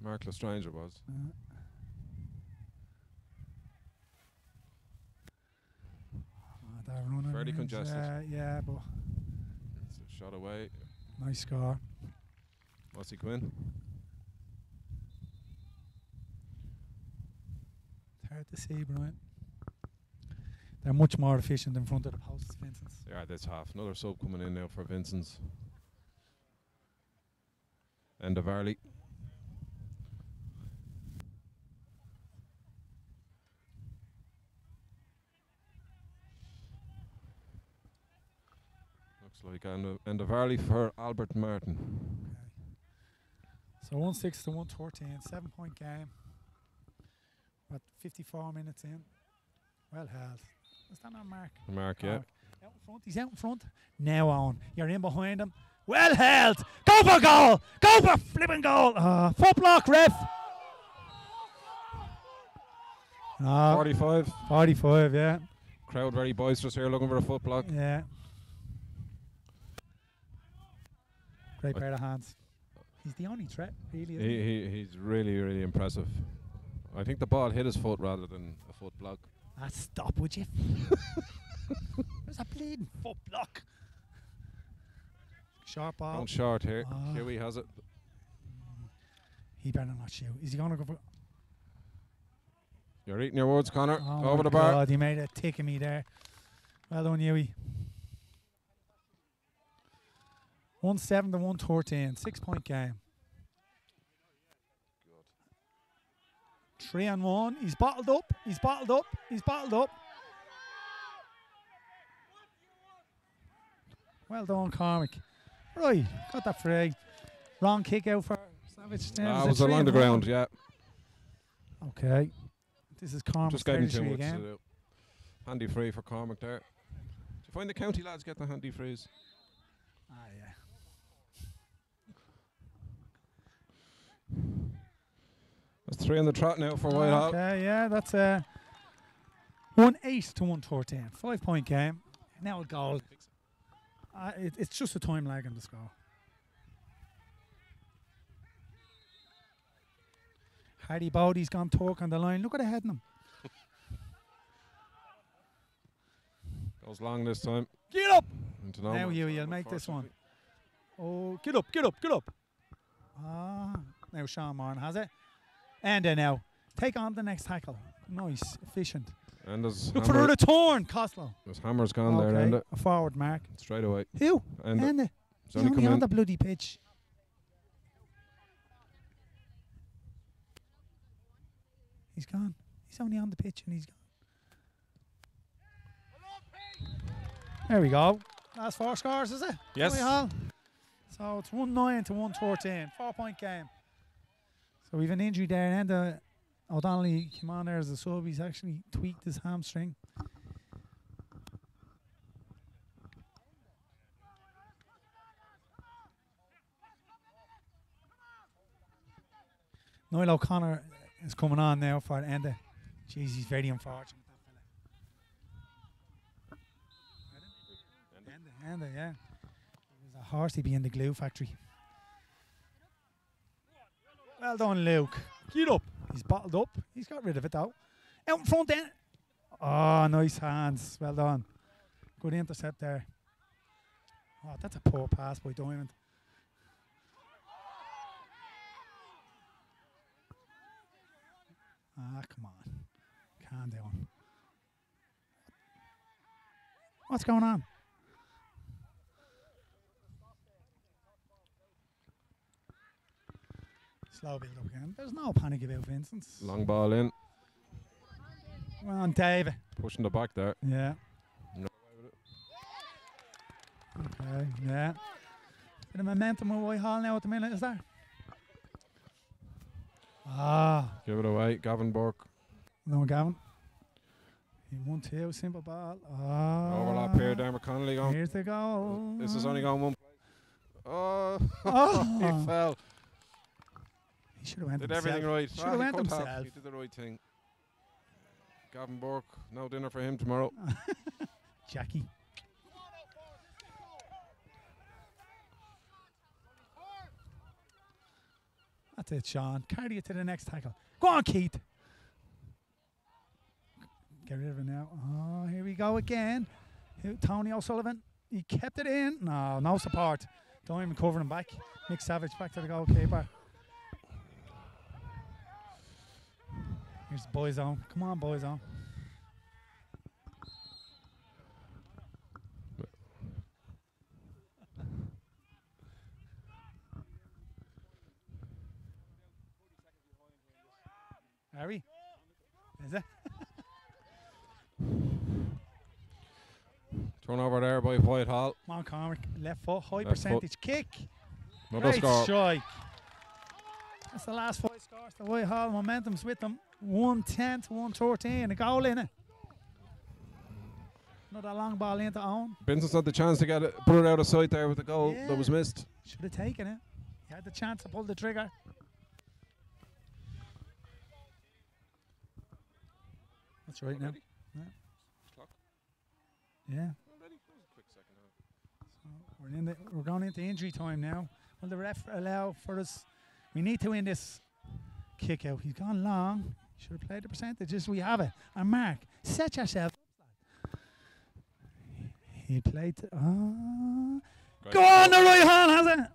Mark Lestranger was. Uh, that running Fairly congested. uh, yeah, but It's a shot away. nice score. Mossy Quinn. It's hard to see, Brian. They're much more efficient in front of the posts, Vincent's. Yeah, that's half. Another sub coming in now for Vincent's. End of Looks like end of, Enda Varley for Albert Martin. Okay. So one six to 1-14, seven-point game. What fifty four minutes in? Well held. Is that not Mark? Mark, yeah. Mark. Out in front, he's out in front. Now on. You're in behind him. Well held. Go for goal. Go for flipping goal. Uh, foot block, ref. No, 45. 45, yeah. Crowd very boisterous here looking for a foot block. Yeah. Great pair of hands. He's the only threat, really. He, he, he's really, really impressive. I think the ball hit his foot rather than a foot block. Ah, stop, would you? There's a bleeding foot block. Sharp ball. Going short here. Huey has it. He better not shoot. Is he going to go for? You're eating your words, Connor. Oh Over the bar. God, he made a tick of me there. Well done, Huey. One seven to one thirteen, six point game. Three and one. He's bottled up. He's bottled up. He's bottled up. Well done, Cormac. Right, got that free. Wrong kick out for Savage. Ah, was along the ground, yeah. Okay. This is Cormac's Just gave him too much to again. do. Handy free for Cormac there. Do you find the county lads get the handy freeze? Ah, That's three on the trot now for Whitehall. Okay, yeah, that's a one eight to one thirteen. Five point game. Now a goal. Uh, it, it's just a time lag in the score. Hardy Bowdy's gone talk on the line. Look at the head him. Goes long this time. Get up! No Now you, you'll make this one. Oh, get up, get up, get up. Ah, now Sean Moran has it. And then now, take on the next tackle. Nice, efficient. And there's Look for the return, Costello. there's hammer's gone there, Okay, and it a forward mark. straight away. Who? And And uh, it's He's only only on in. the bloody pitch. He's gone. He's only on the pitch and he's gone. There we go. Last four scores, is it? Yes. Joey Hall. So it's 1 9 to 1 14. Four point game. So we've an injury there. And uh, O'Donnelly came on there as a sub. He's actually tweaked his hamstring. Niall O'Connor is coming on now for the end. Jeez, he's very unfortunate. Enda, Enda, yeah. He was a horse, he'd be in the glue factory. Well done, Luke. Get up. He's bottled up. He's got rid of it though. Out in front then. Oh, nice hands. Well done. Good intercept there. Oh, that's a poor pass by Diamond. Ah, come on. Calm down. What's going on? Slow build up again. There's no panic about Vincent's. long ball in, Come on, Dave. pushing the back there. Yeah. No Okay, yeah. Bit of momentum with Whitehall now at the minute, is there? Ah, Give it away, Gavin Burke. no, Gavin. He won two, simple ball. Ah. Overlap here, Dermot Connolly going. Here's the goal. This is only going one. Oh, Oh. he fell. Should have went Did himself. everything right. Should Ah, have he went could have. He did the right thing. Gavin Burke, no dinner for him tomorrow. Jackie. That's it, Sean. Carry it to the next tackle. Go on, Keith. Get rid of it now. Oh, here we go again. Tony O'Sullivan. He kept it in. No, no support. Don't even cover him back. Nick Savage back to the goalkeeper. Here's the boys on. Come on, boys on. Harry? Is it? Turnover there by Whitehall. Come on, Cormac. Left foot, high Left foot. percentage kick. Another Great score. strike. That's the last five scores. The Whitehall momentum's with them. 110 to 113. A goal in it. Another long ball into own. Vincent's had the chance to get it, put it out of sight there with the goal Yeah. that was missed. Should have taken it. He had the chance to pull the trigger. That's right now. Yeah. Yeah. Ready? That was a quick second half. So we're in the, we're going into injury time now. Will the ref allow for us? We need to win this kick out. He's gone long. Should have played the percentages. We have it. And Mark, set yourself. up. He played. Great. Go on, the right hand has it.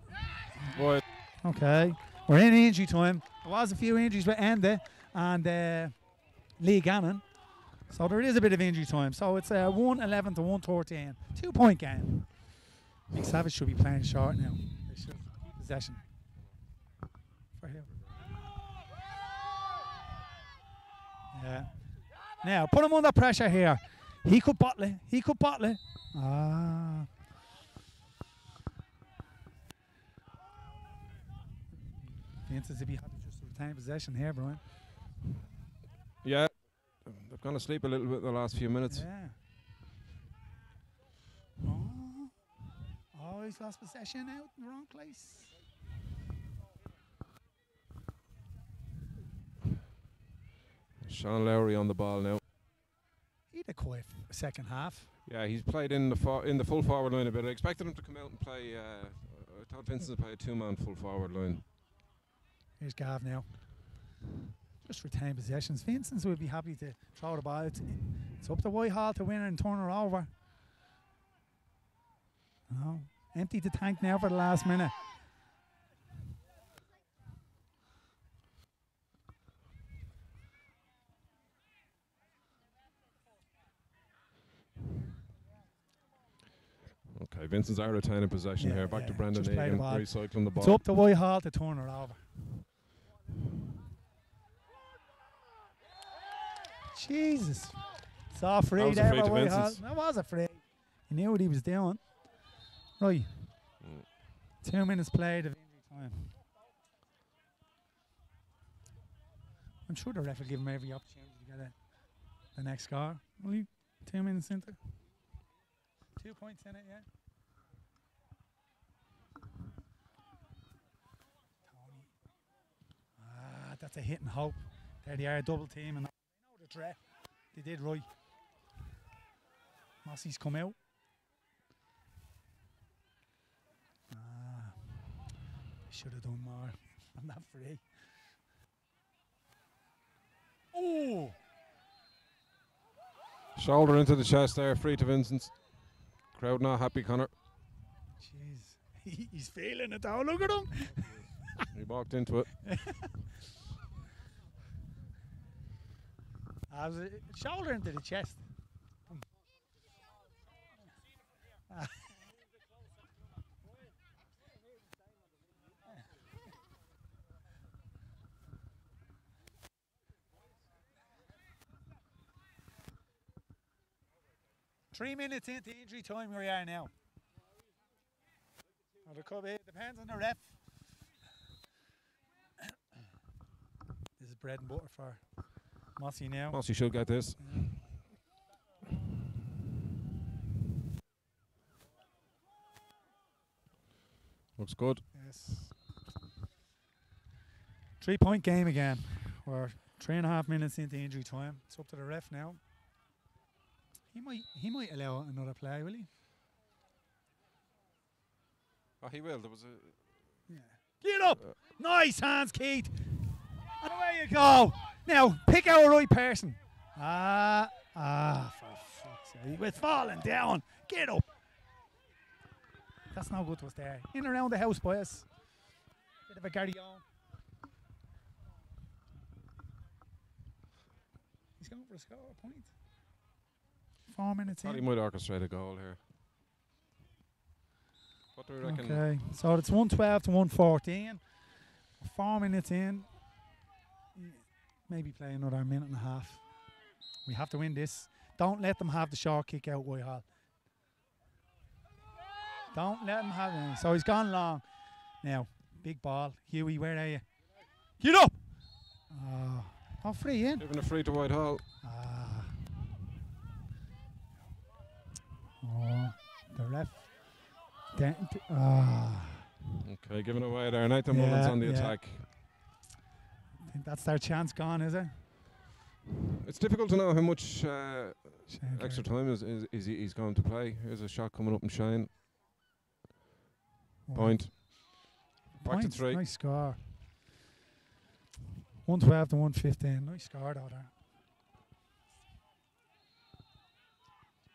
Boy, Okay. We're in injury time. There was a few injuries with Enda and uh, Lee Gannon. So there is a bit of injury time. So it's uh, 111 to 113. Two point game. Nick Savage should be playing short now. They should keep possession. For him. Yeah. Now, put him under pressure here. He could bottle it. He could bottle it. Ah. Vince's if he had just retain possession here, Brian. yeah, they've gone to sleep a little bit the last few minutes. Yeah. Boys lost possession out in the wrong place. Sean Lowry on the ball now. He had a quiet second half. Yeah, he's played in the for- in the full forward line a bit. I expected him to come out and play. Uh, I thought Vincent would play a two-man full forward line. Here's Gav now. Just retain possessions. Vincent's would be happy to throw the ball. It's, it's up to Whitehall to win it and turn her over. No. Empty the tank now for the last minute. Vincent's are retaining possession Yeah, here. Back to Brendan just play the Egan, ball. It's up to Whitehall to turn her over. Jesus. Free That was a there free by to Whitehall. Vincent's. That was a free. He knew what he was doing. Right. Mm. Two minutes played of injury time. I'm sure the ref will give him every opportunity to get a, the next score. Only two minutes into. Two points in it, yeah. That's a hit and hope. There they are, double team, and they know the threat. They did right. Mossy's come out. Ah, should have done more I'm not free. Oh, Shoulder into the chest there, free to Vincent. Crowd not happy, Connor. jeez, he's feeling it though. Look at him. He walked into it. I was uh, shoulder into the chest. Three minutes into injury time we are now. Well, could be, it depends on the ref. this is bread and butter for Mossy now. Mossy should get this. Looks good. Yes. Three point game again. We're three and a half minutes into injury time. It's up to the ref now. He might he might allow another play, will he? Oh, he will. There was a. Yeah. Get up! Uh, nice hands, Keith. And away you go. Now pick our right person. Ah, ah, for fuck's sake. We're falling down. Get up. That's no good to us there. In around the house, boys. Bit of a on. He's going for a score a point. Four minutes Thought he might orchestrate a goal here. What do we reckon? Okay, so it's 112 to 114. Four minutes in. Maybe play another minute and a half. We have to win this. Don't let them have the short kick out, Whitehall. Don't let them have it. So he's gone long. Now, big ball. Huey, where are you? Get up! Oh, oh free in. Giving a free to Whitehall. Ah. Oh, the ref. Ah. Okay, giving away there. Nathan Mullins Yeah, on the yeah. attack. Think that's their chance gone, is it? It's difficult to know how much uh, extra time is, is, is he, he's going to play. Here's a shot coming up and shine. Oh, Point. Back to three. Nice score. 112 to 115. Nice score, though, there.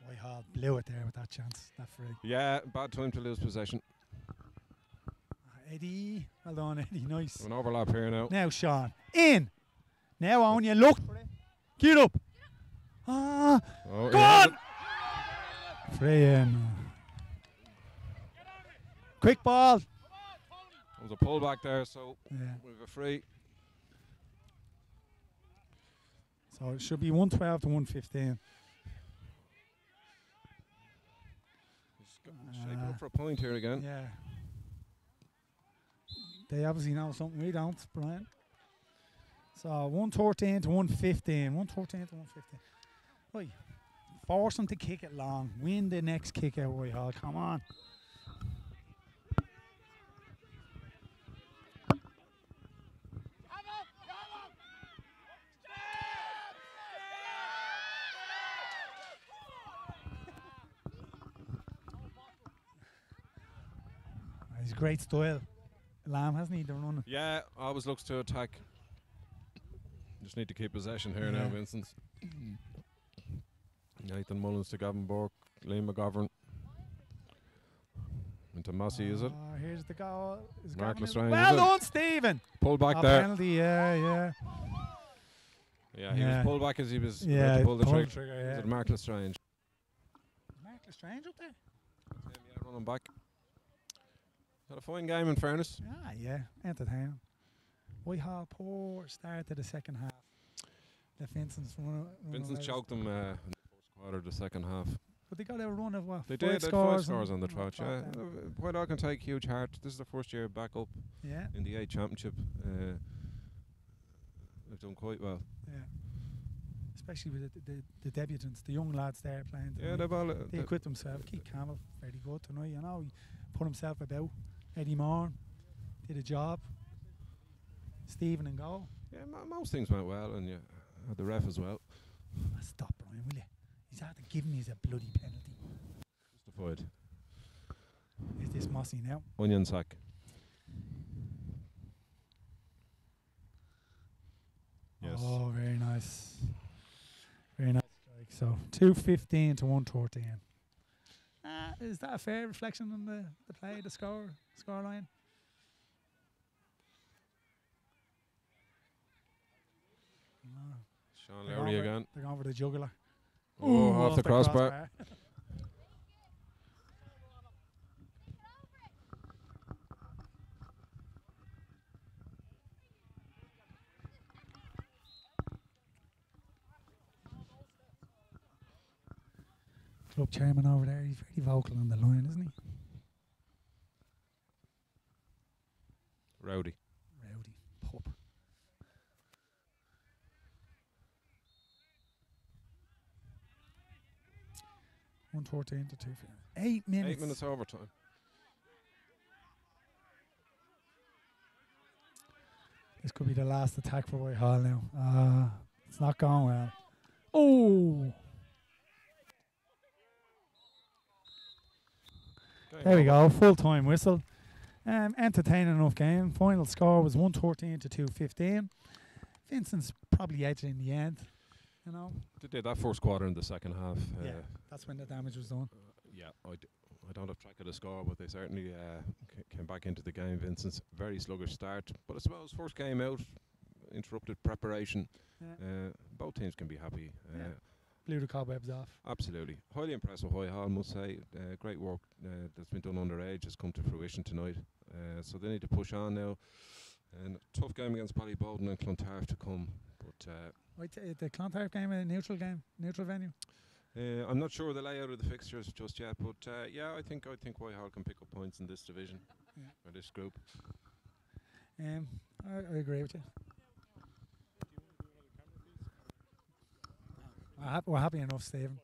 Whitehall blew it there with that chance. That free. Yeah, bad time to lose possession. Ah, Eddie. Well on, Eddie. Nice. An overlap here now. Now, Sean. In. Now, on you look. Get up. Ah. Oh, Go on! Free in. Quick ball. There was a pull back there, so Yeah. we've a free. So it should be 112 to 115. He's shaping Ah. up for a point here again. Yeah. They obviously know something we don't, Brian. So 113 to 115. 113 to 115. Oi. Force them to kick it long. Win the next kick out, Roy Hall. Come on. Great style. Lamb hasn't he? The running. Yeah, always looks to attack. Just need to keep possession here now, Vincent. Nathan Mullins to Gavin Burke, Liam McGovern. Into Mossy, is it? Oh, here's the goal. Is Mark? Lestrange, Well is done, Stephen. Pull back Oh, there. Penalty, yeah, yeah. Yeah, he Yeah. was pulled back as he was Yeah, to pull the trigger. trigger, yeah. it Mark Lestrange? Mark Lestrange up there? Yeah, running back. Had a fine game in fairness. Ah, yeah, entertaining. Whitehall poor start to the second half. The Vincent's run. Vincent choked them uh, in the first quarter of the second half. But they got a run of what? They five did. They had five scores scores on the trot. Yeah, fuck them. Uh, can take huge heart. This is the first year back up Yeah, in the A Championship. Uh, they've done quite well. yeah. Especially with the, the, the debutants, the young lads there playing. Yeah, they've all. Uh, they acquit themselves. Keith Campbell, very good tonight. You know, he put himself about. Eddie Moore did a job. Stephen and goal. yeah, mo- most things went well, and yeah, the ref as well. Ah, Stop, Brian, will you? He's had to give me a bloody penalty. Justified. Is this Mossy now? Onion sack. Yes. Oh, very nice. Very nice strike. So two fifteen to one thirteen. Uh, is that a fair reflection on the, the play, the score, score line? No. Sean Lowry again. They're going for the jugular. Oh, Ooh, off the crossbar. Club chairman over there, he's very vocal on the line, isn't he? Rowdy. Rowdy pup. One fourteen to two. Eight minutes. Eight minutes overtime. This could be the last attack for Whitehall now. Uh, it's not going well. Oh, There we go. Full time whistle. Um, entertaining enough game. Final score was one fourteen to two fifteen. Vincent's probably edged in the end. You know, They did that first quarter in the second half. Uh, Yeah. that's when the damage was done. yeah, I, d- I don't have track of the score, but they certainly uh, c- came back into the game. Vincent's very sluggish start, but I suppose first game out, interrupted preparation. Yeah. Uh, both teams can be happy. Uh, Yeah. Blew the cobwebs off. Absolutely. Highly impressed with Whitehall, must say. Uh, great work uh, that's been done underage has come to fruition tonight. Uh, so they need to push on now. And tough game against Ballyboden and Clontarf to come. But uh, uh, the Clontarf game a neutral game, neutral venue. uh, I'm not sure the layout of the fixtures just yet. But uh, yeah, I think I think Whitehall can pick up points in this division Yeah. or this group. Um, I, I agree with you. We're happy enough, Stephen.